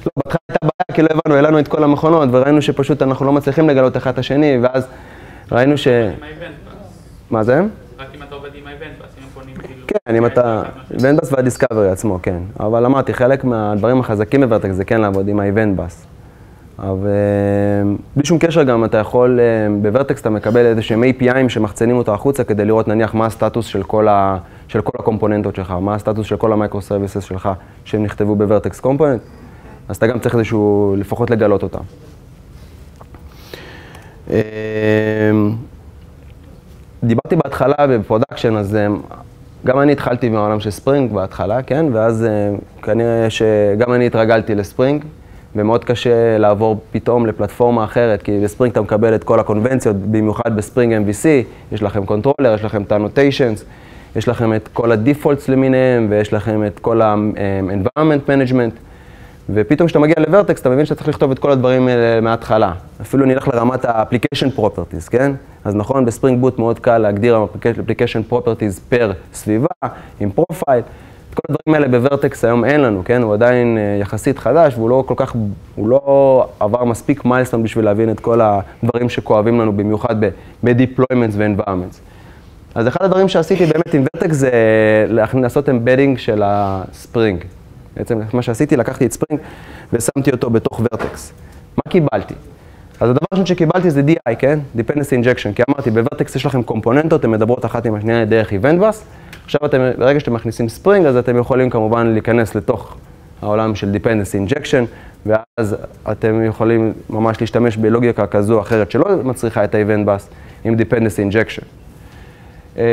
לא, בהתחלה הייתה כי לא הבנו, העלינו את כל המכונות, וראינו שפשוט אנחנו לא מצליחים לגלות אחד את השני, ואז ראינו ש... מה זה? רק אם אתה עובד עם bus, אם הם פונים כאילו... כן, אם אתה... bus וה-discovery עצמו, כן. אבל אמרתי, חלק מהדברים החזקים ב-Vert.x זה כן לעבוד עם bus. אבל אה, בלי שום קשר גם, אתה יכול, אה, ב-Vert.x אתה מקבל איזה שהם API'ים שמחצנים אותו החוצה כדי לראות נניח מה הסטטוס של כל, ה, של כל הקומפוננטות שלך, מה הסטטוס של כל ה-microservices שלך שהם נכתבו ב-Vert.x component, אז אתה גם צריך איזשהו, לפחות לגלות אותם. אה, דיברתי בהתחלה ב-production, אז אה, גם אני התחלתי מהעולם של Spring בהתחלה, כן? ואז אה, כנראה שגם אני התרגלתי ל-Spring, ומאוד קשה לעבור פתאום לפלטפורמה אחרת, כי ב-Spring אתה מקבל את כל הקונבנציות, במיוחד ב-Spring MVC, יש לכם controller, יש לכם את ה-annotations, יש לכם את כל ה-defaults למיניהם, ויש לכם את כל ה-environment management, ופתאום כשאתה מגיע ל-Vert.x, אתה מבין שאתה צריך לכתוב את כל הדברים האלה מההתחלה. אפילו נלך לרמת ה-application properties, כן? אז נכון, ב-Spring Boot מאוד קל להגדיר application properties per סביבה, עם profile. את כל הדברים האלה ב-Vert.x היום אין לנו, כן? הוא עדיין אה, יחסית חדש, והוא לא כל כך, הוא לא עבר מספיק milestone בשביל להבין את כל הדברים שכואבים לנו, במיוחד ב-deployments ו-environments. אז אחד הדברים שעשיתי באמת עם Vert.x זה לעשות embedding של ה-Spring. בעצם מה שעשיתי, לקחתי את Spring ושמתי אותו בתוך Vert.x. מה קיבלתי? אז הדבר הראשון שקיבלתי זה DI, כן? Dependency Injection, כי אמרתי, ב-Vert.x יש לכם קומפוננטות, הן מדברות אחת עם השנייה דרך Event Bus. עכשיו אתם, ברגע שאתם מכניסים Spring, אז אתם יכולים כמובן להיכנס לתוך העולם של Dependency Injection, ואז אתם יכולים ממש להשתמש בלוגיקה כזו או אחרת שלא מצריכה את ה-Event Bus עם Dependency Injection. אה,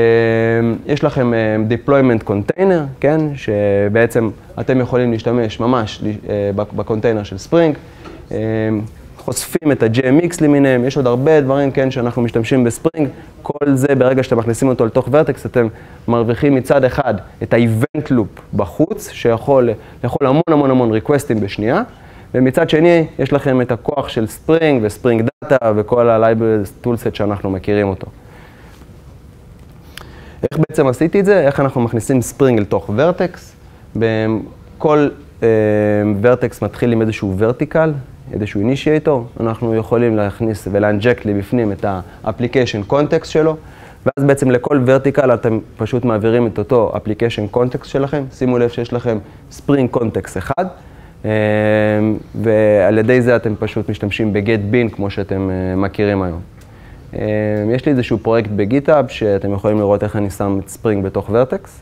יש לכם אה, deployment container, כן, שבעצם אתם יכולים להשתמש ממש אה, ב-container של Spring, חושפים את ה-JMX למיניהם, יש עוד הרבה דברים, כן, שאנחנו משתמשים ב-Spring, כל זה ברגע שאתם מכניסים אותו לתוך Vert.x, אתם מרוויחים מצד אחד את ה-event loop בחוץ, שיכול לאכול המון המון המון requestים בשנייה, ומצד שני, יש לכם את הכוח של Spring ו-Spring Data וכל ה-library toolset שאנחנו מכירים אותו. איך בעצם עשיתי את זה? איך אנחנו מכניסים Spring לתוך Vert.x? כל Vert.x מתחיל עם איזשהו verticle, איזשהו initiator, אנחנו יכולים להכניס ול-inject בפנים את ה-application context שלו, ואז בעצם לכל verticle אתם פשוט מעבירים את אותו application context שלכם. שימו לב שיש לכם spring context אחד, אה, ועל ידי זה אתם פשוט משתמשים ב- get bean כמו שאתם אה, מכירים היום. אה, יש לי איזשהו פרויקט ב-GitHub שאתם יכולים לראות איך אני שם את Spring בתוך Vert.x,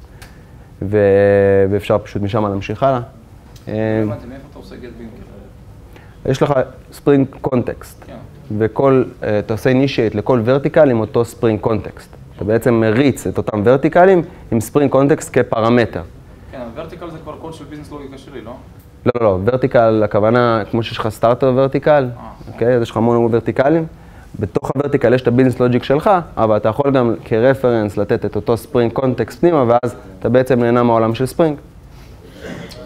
ואפשר פשוט משם להמשיך הלאה. לא הבנתי, מאיפה אתה עושה bean? יש לך Spring context, וכל, אה, אתה עושה initiate לכל verticle עם אותו Spring context. אתה בעצם מריץ את אותם verticleים עם Spring context כפרמטר. כן, verticle זה כבר קוד של business לוגיקה שלי, לא? לא, לא, לא, verticle, הכוונה, כמו שיש לך starter verticle, אוקיי? אז יש לך המון verticleים. בתוך ה-verticle יש את ה-business logic שלך, אבל אתה יכול גם כ-reference לתת את אותו Spring context פנימה, ואז אתה בעצם נהנה מהעולם של Spring.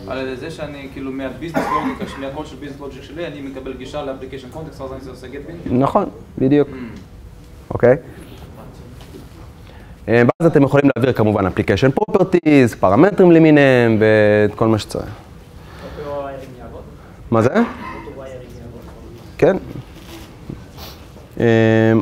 על ידי זה שאני כאילו מה-business לוגיקה, שלי, הקוד של business logic שלי, אני מקבל גישה ל-application context, אז אני עושה bean? נכון, בדיוק. אוקיי? אה, ואז אתם יכולים להעביר כמובן application properties, פרמטרים למיניהם ואת כל מה שצריך. מה זה? כן. אה,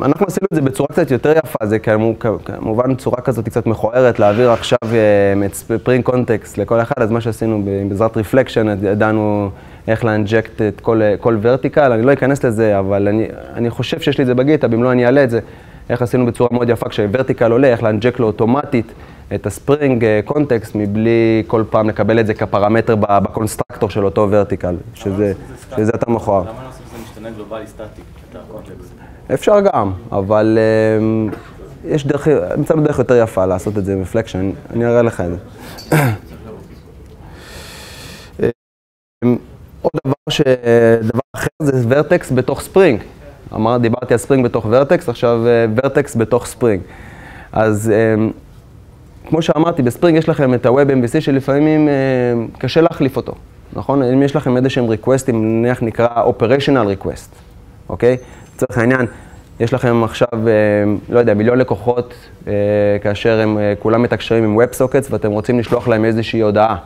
אנחנו עשינו את זה בצורה קצת יותר יפה, זה כמו- כמובן צורה כזאת קצת מכוערת, להעביר עכשיו אה, את Spring context לכל אחד, אז מה שעשינו בעזרת reflection, ידענו איך ל inject את כל, כל verticle, אני לא אכנס לזה, אבל אני, אני חושב שיש לי את זה ב GitHub, אם לא אני אעלה את זה, איך עשינו בצורה מאוד יפה, כש verticle עולה, איך ל inject לו אוטומטית את ה Spring context מבלי כל פעם לקבל את זה כפרמטר ב constructor של אותו verticle, שזה, שזה יותר מכוער. למה לא עושים שזה משתנה גלובלי סטטי, את? אפשר גם, אבל אמ, יש דרך, נמצא בדרך יותר יפה לעשות את זה עם reflection, אני אראה לך את זה. אמ, עוד דבר, ש... דבר אחר זה Vert.x בתוך Spring. אמר, דיברתי על Spring בתוך Vert.x, עכשיו אה, Vert.x בתוך Spring. אז אמ, כמו שאמרתי, ב Spring יש לכם את ה-Web MVC שלפעמים אמ, קשה להחליף אותו, נכון? אם יש לכם איזה שהם requestים, נניח נקרא Operational Request, אוקיי? לצורך העניין, יש לכם עכשיו, אה, לא יודע, מיליון לקוחות, אה, כאשר הם אה, כולם מתקשרים עם WebSockets ואתם רוצים לשלוח להם איזושהי הודעה.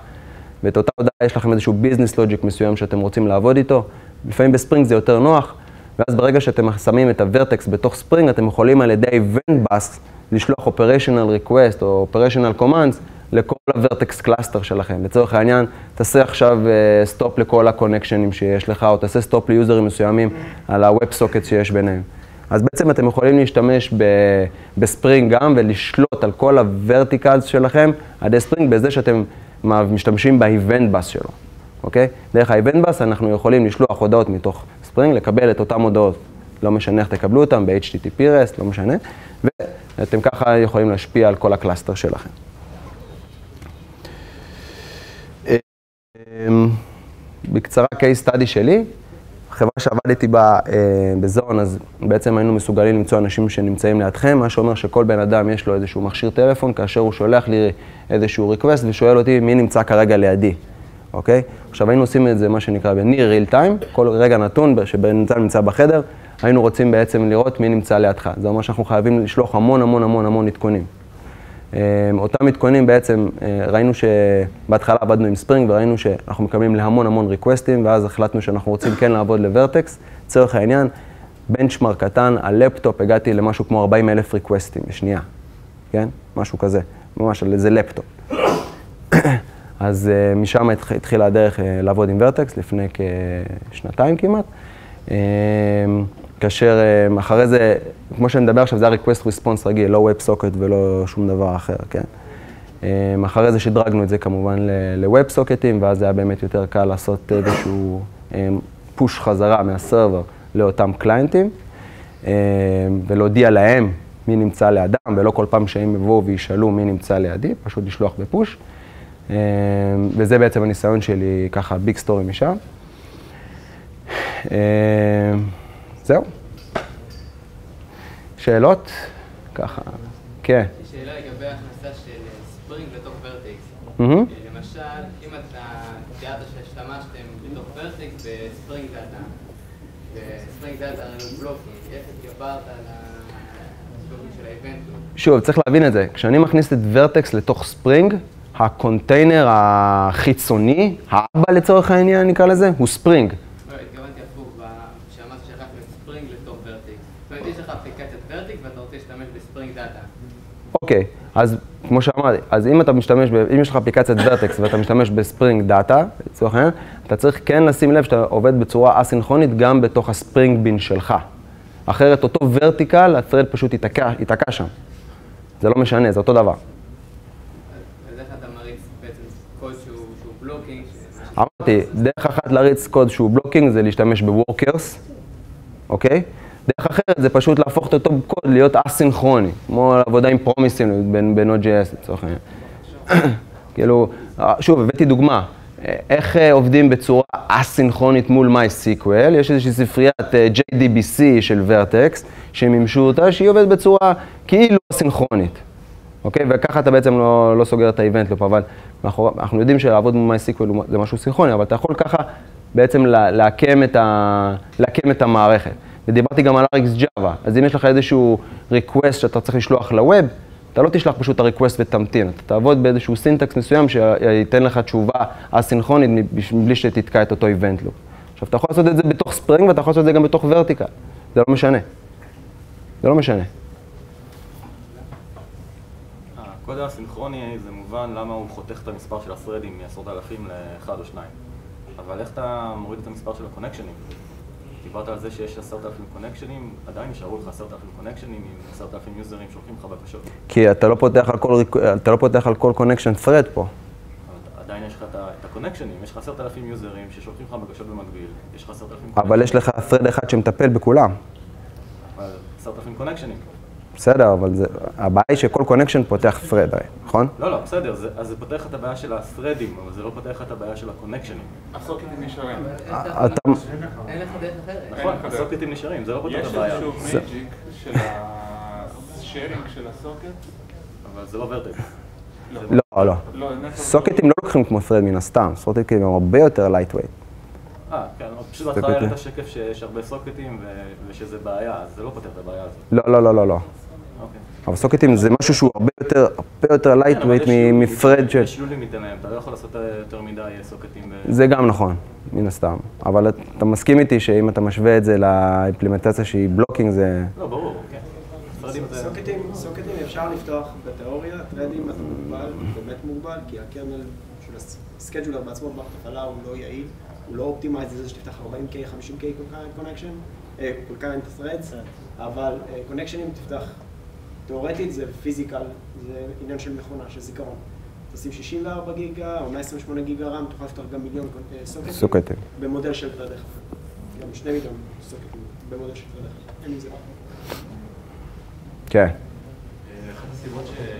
ואת אותה הודעה יש לכם איזשהו business logic מסוים שאתם רוצים לעבוד איתו. לפעמים ב Spring זה יותר נוח, ואז ברגע שאתם שמים את ה Vert.x בתוך Spring, אתם יכולים על ידי bus לשלוח operational request או operational commands לכל ה Vert.x cluster שלכם. לצורך העניין, תעשה עכשיו stop לכל ה connectionים שיש לך, או תעשה stop ל userים מסוימים על ה-WebSockets שיש ביניהם. אז בעצם אתם יכולים להשתמש ב Spring גם ולשלוט על כל ה verticles שלכם על ידי Spring בזה שאתם משתמשים ב-event bus שלו, אוקיי? דרך ה-event bus אנחנו יכולים לשלוח הודעות מתוך Spring, לקבל את אותן הודעות, לא משנה איך תקבלו אותן, ב-HTTP REST, לא משנה, ואתם ככה יכולים להשפיע על כל ה cluster שלכם. בקצרה, case study שלי. החברה שעבדתי בה אה, בזון, אז בעצם היינו מסוגלים למצוא אנשים שנמצאים לידכם, מה שאומר שכל בן אדם יש לו איזשהו מכשיר טלפון, כאשר הוא שולח לי איזשהו request ושואל אותי מי נמצא כרגע לידי, אוקיי? עכשיו היינו עושים את זה, מה שנקרא ב-near real time, כל רגע נתון שבן אדם נמצא בחדר, היינו רוצים בעצם לראות מי נמצא לידך. זה אומר שאנחנו חייבים לשלוח המון המון המון המון עדכונים. אה, אותם עדכונים בעצם, אה, ראינו שבהתחלה עבדנו עם Spring וראינו שאנחנו מקבלים להמון המון requestים, ואז החלטנו שאנחנו רוצים כן לעבוד ל Vert.x. לצורך העניין, benchmark קטן, על לפטופ הגעתי למשהו כמו 40 אלף requestים בשנייה, כן? משהו כזה, ממש על איזה לפטופ. [COUGHS] אז uh, משם התח- התחילה הדרך uh, לעבוד עם Vert.x לפני כשנתיים כמעט. Um, כאשר um, אחרי זה, כמו שאני מדבר עכשיו, זה היה request response רגיל, לא WebSocket ולא שום דבר אחר, כן? Um, אחרי זה שדרגנו את זה כמובן ל-WebSocketים, ואז זה היה באמת יותר קל לעשות איזשהו um, פוש חזרה מהסרבר לאותם קליינטים, ולהודיע להם מי נמצא לידם, ולא כל פעם שהם יבואו וישאלו מי נמצא לידי, פשוט לשלוח בפוש. וזה בעצם הניסיון שלי, ככה, big story משם. זהו. שאלות? ככה, כן. שאלה לגבי הכנסה של Spring לתוך Vert.x. למשל, אם אתה תיארת שהשתמשתם בתוך ורטקס בספרינג דאטה, וספרינג דאטה הוא בלוקינג, איך התגברת על ה event? שוב, צריך להבין את זה. כשאני מכניס את Vert.x לתוך Spring, הקונטיינר החיצוני, האבא לצורך העניין נקרא לזה, הוא Spring. לא, התכוונתי הפוך, ב- שאמרת שהחלפת את Spring לתוך Vert.x. זאת אומרת, יש לך אפליקציית Vert.x ואתה רוצה להשתמש ב Spring Data. אוקיי, אז כמו שאמרתי, אז אם אתה משתמש, ב, אם יש לך אפליקציית Vert.x ואתה משתמש ב Spring Data, לצורך העניין, אתה צריך כן לשים לב שאתה עובד בצורה אסינכרונית גם בתוך ה Spring bean שלך. אחרת אותו verticle, ה thread פשוט ייתקע, ייתקע שם. זה לא משנה, זה אותו דבר. אמרתי, דרך אחת להריץ קוד שהוא blocking זה להשתמש ב workers, אוקיי? דרך אחרת זה פשוט להפוך את אותו קוד להיות אסינכרוני, כמו עבודה עם promiseים בין, בין Node.js לצורך העניין. [CLEARS THROAT] כאילו, אה, שוב, הבאתי דוגמה, אה, איך אה, עובדים בצורה אסינכרונית מול MySQL, יש איזושהי ספריית JDBC של Vert.x, שמימשו אותה, שהיא עובדת בצורה כאילו אסינכרונית. אוקיי? וככה אתה בעצם לא, לא סוגר את האיבנט לופ, אבל אנחנו, אנחנו יודעים שלעבוד מול MySQL זה משהו סינכרוני, אבל אתה יכול ככה בעצם לעקם את, את המערכת. ודיברתי גם על RxJava, אז אם יש לך איזשהו request שאתה צריך לשלוח לווב, אתה לא תשלח פשוט את ה-request ותמתין, אתה תעבוד באיזשהו סינטקס מסוים שייתן לך תשובה אסינכרונית מבלי שתתקע את אותו איבנט לופ. עכשיו, אתה יכול לעשות את זה בתוך ספרינג ואתה יכול לעשות את זה גם בתוך ורטיקל, זה לא משנה. זה לא משנה. הקוד הסינכרוני זה מובן למה הוא חותך את המספר של הסרדים מעשרות אלפים לאחד או שניים. אבל איך אתה מוריד את המספר של הקונקשנים? דיברת על זה שיש עשרת אלפים קונקשנים, עדיין נשארו לך עשרת אלפים קונקשנים עם עשרת אלפים יוזרים שולחים לך בקשות. כי אתה לא פותח על כל, אתה לא פותח על כל connection thread פה. עדיין יש לך את הקונקשנים, יש לך עשרת אלפים יוזרים ששולחים לך בקשות במקביל, יש לך עשרת אלפים אבל יש לך thread אחד שמטפל בכולם. אבל עשרת אלפים קונקשנים. בסדר, אבל זה, הבעיה היא שכל connection פותח thread, הרי, נכון? לא, לא, בסדר, זה- אז זה פותר לך את הבעיה של הסרדים, אבל זה לא פותר לך את הבעיה של הקונקשנים. הסוקטים נשארים. אתה- אין לך דרך אחרת. נכון, הסוקטים נשארים, זה לא פותר את יש הבעיה. איזשהו זה- מג'יק של השיירינג של הסוקט? אבל זה לא ורטקס. לא, לא. לא, נטו- סוקטים לא לוקחים כמו thread מן הסתם, סוקטים הם הרבה יותר lightweight. אה, כן, פשוט בהתחלה. הראית שקף שיש הרבה סוקטים ושזה בעיה, אז זה לא פותר את הבעיה הזאת. לא, לא, לא, לא, לא. אבל סוקטים זה משהו שהוא הרבה יותר, הרבה יותר כן, lightweight מפרד של... יש לולים מתעלם, אתה לא יכול לעשות יותר מדי סוקטים. ב- זה גם נכון, מן הסתם. אבל אתה מסכים איתי שאם אתה משווה את זה לאימפלימנטציה שהיא בלוקינג, זה... לא, ברור, כן. socketים, socketים אפשר לפתוח בתיאוריה, threadים אתה מוגבל, באמת מוגבל, כי ה kernel של ה scheduler בעצמו בהפעלה הוא לא יעיל, הוא לא optimized לזה שתפתח 40K, 50K connection, concurrent threads, אבל connectionים תפתח, תיאורטית זה physical, זה עניין של מכונה, של זיכרון. תשים 64 גיגה או 128 גיגה רם, תוכל לפתוח גם מיליון אה, socketים. socketים. במודל של אחד. גם שני מיליון סוקטים במודל של אחד. אין עם זה. כן.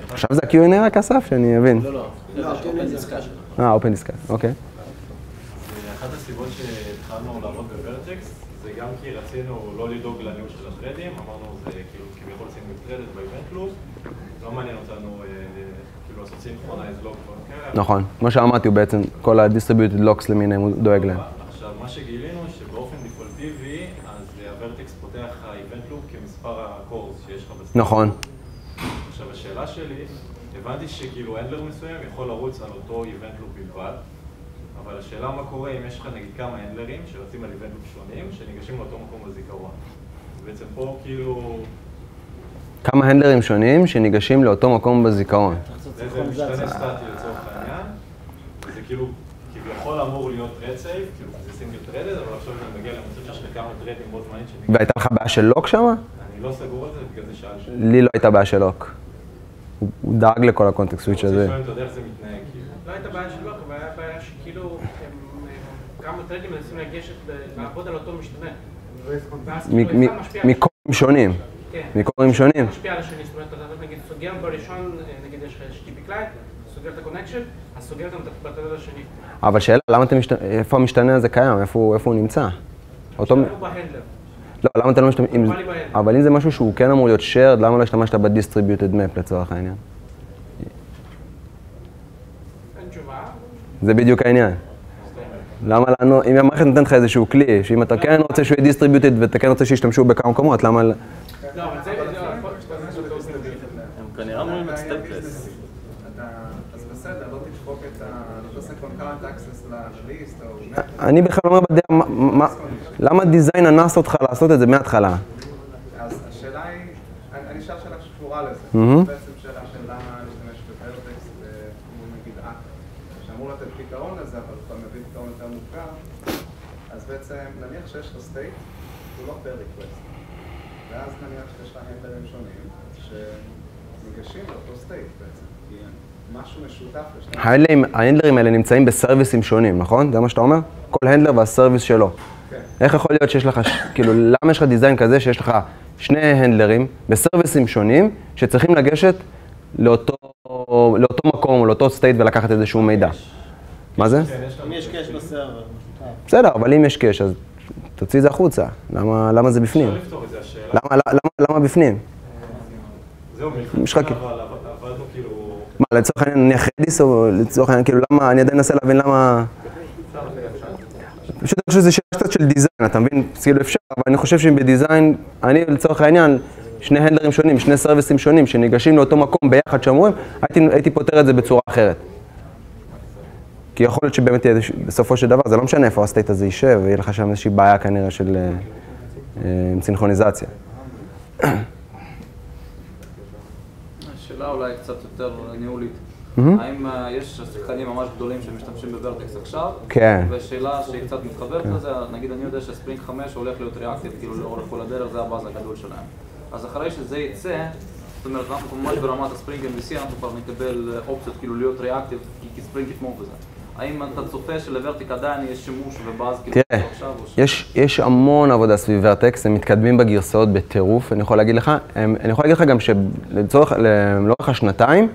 עכשיו זה ה-Q&A רק אסף, שאני אבין. לא, לא. לא. אה, אופן דיסקאט, אוקיי. אחת הסיבות שהתחלנו לעבוד בוורטקס זה גם כי רצינו לא לדאוג לניהול של הטרדים, אמרנו זה כאילו כביכול סינגל טרדד באיבנט מעניין אותנו אה, כאילו לעשות סינכרונייז כאלה. נכון. כמו שאמרתי, הוא בעצם, כל ה-distributed locks למיניהם, הוא דואג להם. עכשיו, מה שגילינו שבאופן דיפולטיבי, אז הוורטקס פותח האיבנט לופ כמספר הקורס שיש לך בסדר. נכון. עכשיו, השאלה שלי, הבנתי שכאילו הנדלר מסוים יכול לרוץ על אותו איבנט לופ בלבד, אבל השאלה מה קורה אם יש לך נגיד כמה הנדלרים שרצים על איבנט לופ שונים, שניגשים לאותו מקום בזיכרון. בעצם פה כאילו, כמה הנדלרים שונים שניגשים לאותו מקום בזיכרון. זה איזה משתנה סטטי לצורך העניין, וזה כאילו כביכול אמור להיות רצף, כאילו זה סינגל טרדד, אבל עכשיו זה מגיע למצב שיש לך כמה טרדים בו זמנית שניגשים. והייתה לך בעיה של לוק שם? אני לא סגור על זה, בגלל זה שאלתי. לי לא הייתה בעיה של לוק. הוא דאג לכל הקונטקסט סוויץ' הזה. רוצה לשאול אם אתה יודע איך זה מתנהג, כאילו. לא הייתה בעיה של לוק, אבל היה בעיה שכאילו כמה טרדים מנסים לגשת לעבוד על אותו משתנה. ואז מ- כאילו מ- אחד משפיע. מקורים שונים. כן. מקורים שונים. משפיע על השני, זאת אומרת, אתה נגיד סוגר בראשון, אה, נגיד יש לך HTTP קלייט, סוגר את ה connection, אז סוגר גם את ה thread השני. אבל שאלה, למה אתם משת... איפה המשתנה הזה קיים? איפה הוא, איפה הוא נמצא? אותו... לא, למה אתה לא משתמש... אם... אבל אם זה משהו שהוא כן אמור להיות shared, למה לא השתמשת ב-distributed map לצורך העניין? אין תשובה. זה בדיוק העניין. למה לנו, אם המערכת נותנת לך איזשהו כלי, שאם אתה כן רוצה שהוא יהיה distributed ואתה כן רוצה שישתמשו בכמה מקומות, למה... לא, זה... זה- הם כנראה אומרים את stateless. אתה- אז בסדר, לא תדפוק את ה... לא תעשה concurrent access ל list או... אני בכלל אומר בדעה, מה- מה- למה design אנס אותך לעשות את זה מההתחלה? אז השאלה היא, אני אני אשאל שאלה שקשורה לזה. מהמם. בעצם שאלה של למה להשתמש ב Vert.x כמו נגיד את, שאמור לתת פתרון לזה, אבל הוא כבר מביא פתרון יותר מורכב. אז בעצם, נניח שיש לך state, הוא לא per request. ואז נניח שיש לך handlerים שונים, שניגשים לאותו state בעצם. כי משהו משותף לשני... ה handlerים- האלה נמצאים ב serviceים שונים, נכון? זה מה שאתה אומר? כל handler וה service שלו. כן. איך יכול להיות שיש לך, כאילו, למה יש לך design כזה שיש לך שני handlerים ב serviceים שונים שצריכים לגשת לאותו, לאותו מקום או לאותו state ולקחת איזשהו מידע? מה זה? אם יש קאש בסרבר. בסדר, אבל אם יש קאש, אז תוציא את זה החוצה. למה, למה זה בפנים? אפשר לפתור את זה, השאלה. למה, למה, למה בפנים? זהו, מלכתחילה כאילו- אבל. מה, לצורך העניין נניח רדיס, או לצורך העניין, כאילו, למה, אני עדיין מנסה להבין למה... פשוט אני חושב שזה שאלה קצת של דיזיין, אתה מבין? כאילו אפשר, אבל אני חושב שאם בדיזיין, אני לצורך העניין, שני הנדלרים שונים, שני סרוויסים שונים, שניגשים לאותו מקום ביחד שאומרים, הייתי, הייתי פותר את זה בצורה אחרת. כי יכול להיות שבאמת יהיה בסופו של דבר, זה לא משנה איפה הסטייט הזה יישב, ויהיה לך שם איזושהי בעיה כנראה של אה, אה, סינכרוניזציה. השאלה אולי קצת יותר ניהולית. מהמם. האם אה, יש שחקנים ממש גדולים שמשתמשים בוורטקס עכשיו? כן. ושאלה שהיא קצת מתחברת כן. לזה, נגיד אני יודע שספרינג 5 הולך להיות ריאקטיב, כאילו לאורך כל הדרך, זה הבאז הגדול שלהם. אז אחרי שזה יצא, זאת אומרת, אנחנו ממש ברמת ה Spring MVC, אנחנו כבר נקבל אה, אופציות כאילו להיות reactive, כי Spring יתמוך בזה. האם אתה צופה של Vert.x עדיין יש שימוש ובאז כאילו עכשיו? או ש- יש, יש המון עבודה סביב Vert.x, הם מתקדמים בגרסאות בטירוף, אני יכול להגיד לך, הם, אני יכול להגיד לך גם שלצורך, ל- לאורך השנתיים,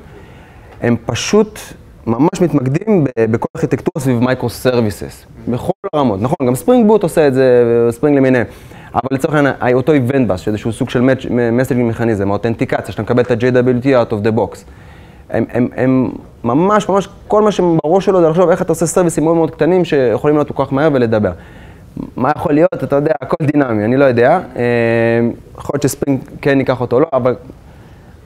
הם פשוט ממש מתמקדים בכל ארכיטקטורה סביב microservices, בכל הרמות, נכון, גם Spring Boot עושה את זה, Spring למיניהם, אבל לצורך העניין, אותו event bus, שאיזשהו סוג של messaging mechanism, האותנטיקציה, שאתה מקבל את ה-JWT out of the box. הם, הם, הם ממש, ממש, כל מה שבראש שלו זה לחשוב איך אתה עושה serviceים מאוד מאוד קטנים שיכולים להיות כל כך מהר ולדבר. מה יכול להיות, אתה יודע, הכל דינמי, אני לא יודע. אה, יכול להיות ש Spring כן ייקח אותו או לא, אבל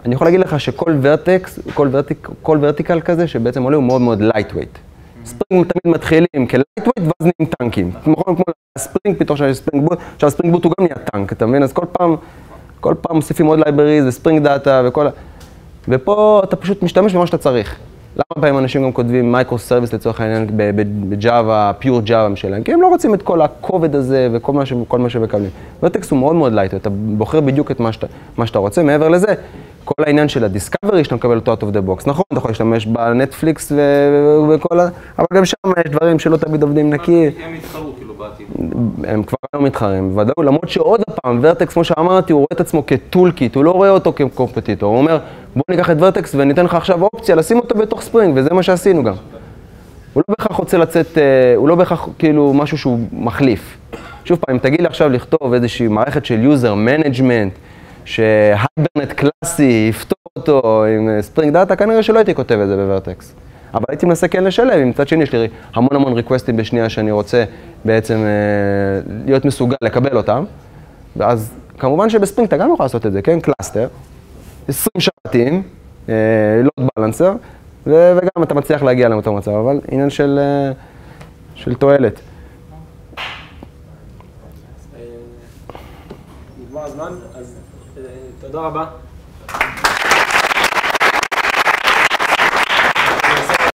אני יכול להגיד לך שכל Vert.x, כל, vertic, כל verticle כזה שבעצם עולה הוא מאוד מאוד lightweight. Spring תמיד מתחילים כ lightweight ואז נהיים טנקים. נכון, כמו ה Spring, פתאום עכשיו יש Spring Boot, עכשיו Spring Boot הוא גם נהיה טנק, אתה מבין? אז כל פעם, כל פעם מוסיפים עוד libraries ו Spring Data וכל ה... ופה אתה פשוט משתמש במה שאתה צריך. למה פעמים אנשים גם כותבים microservice לצורך העניין ב Java, pure Java שלהם? כי הם לא רוצים את כל הכובד הזה וכל מה, ש- כל מה שמקבלים. Vert.x הוא מאוד מאוד light, אתה בוחר בדיוק את מה שאתה, מה שאתה רוצה. מעבר לזה, כל העניין של ה discovery שאתה מקבל אותו out of the box. נכון, אתה יכול להשתמש בנטפליקס ו- וכל ה... אבל גם שם יש דברים שלא תמיד עובדים נקי. הם יתחרו. הם כבר היום מתחרים, בוודאות, למרות שעוד פעם, Vert.x, כמו שאמרתי, הוא רואה את עצמו כ toolkit, הוא לא רואה אותו כ competitor, הוא אומר, בוא ניקח את Vert.x וניתן לך עכשיו אופציה לשים אותו בתוך Spring, וזה מה שעשינו גם. הוא לא בהכרח רוצה לצאת, אה, הוא לא בהכרח כאילו משהו שהוא מחליף. שוב פעם, אם תגיד לי עכשיו לכתוב איזושהי מערכת של user management, ש Hibernate קלאסי יפתור אותו עם Spring Data, כנראה שלא הייתי כותב את זה ב Vert.x. אבל הייתי מנסה כן לשלב, מצד שני יש לי המון המון requestים בשנייה שאני רוצה בעצם אה, להיות מסוגל לקבל אותם, ואז כמובן שב Spring אתה גם יכול לעשות את זה, כן? cluster, 20 שרתים, אה, load balancer, ו- וגם אתה מצליח להגיע לאותו מצב, אבל עניין של, אה, של תועלת. נגמר הזמן, אז אה, תודה רבה.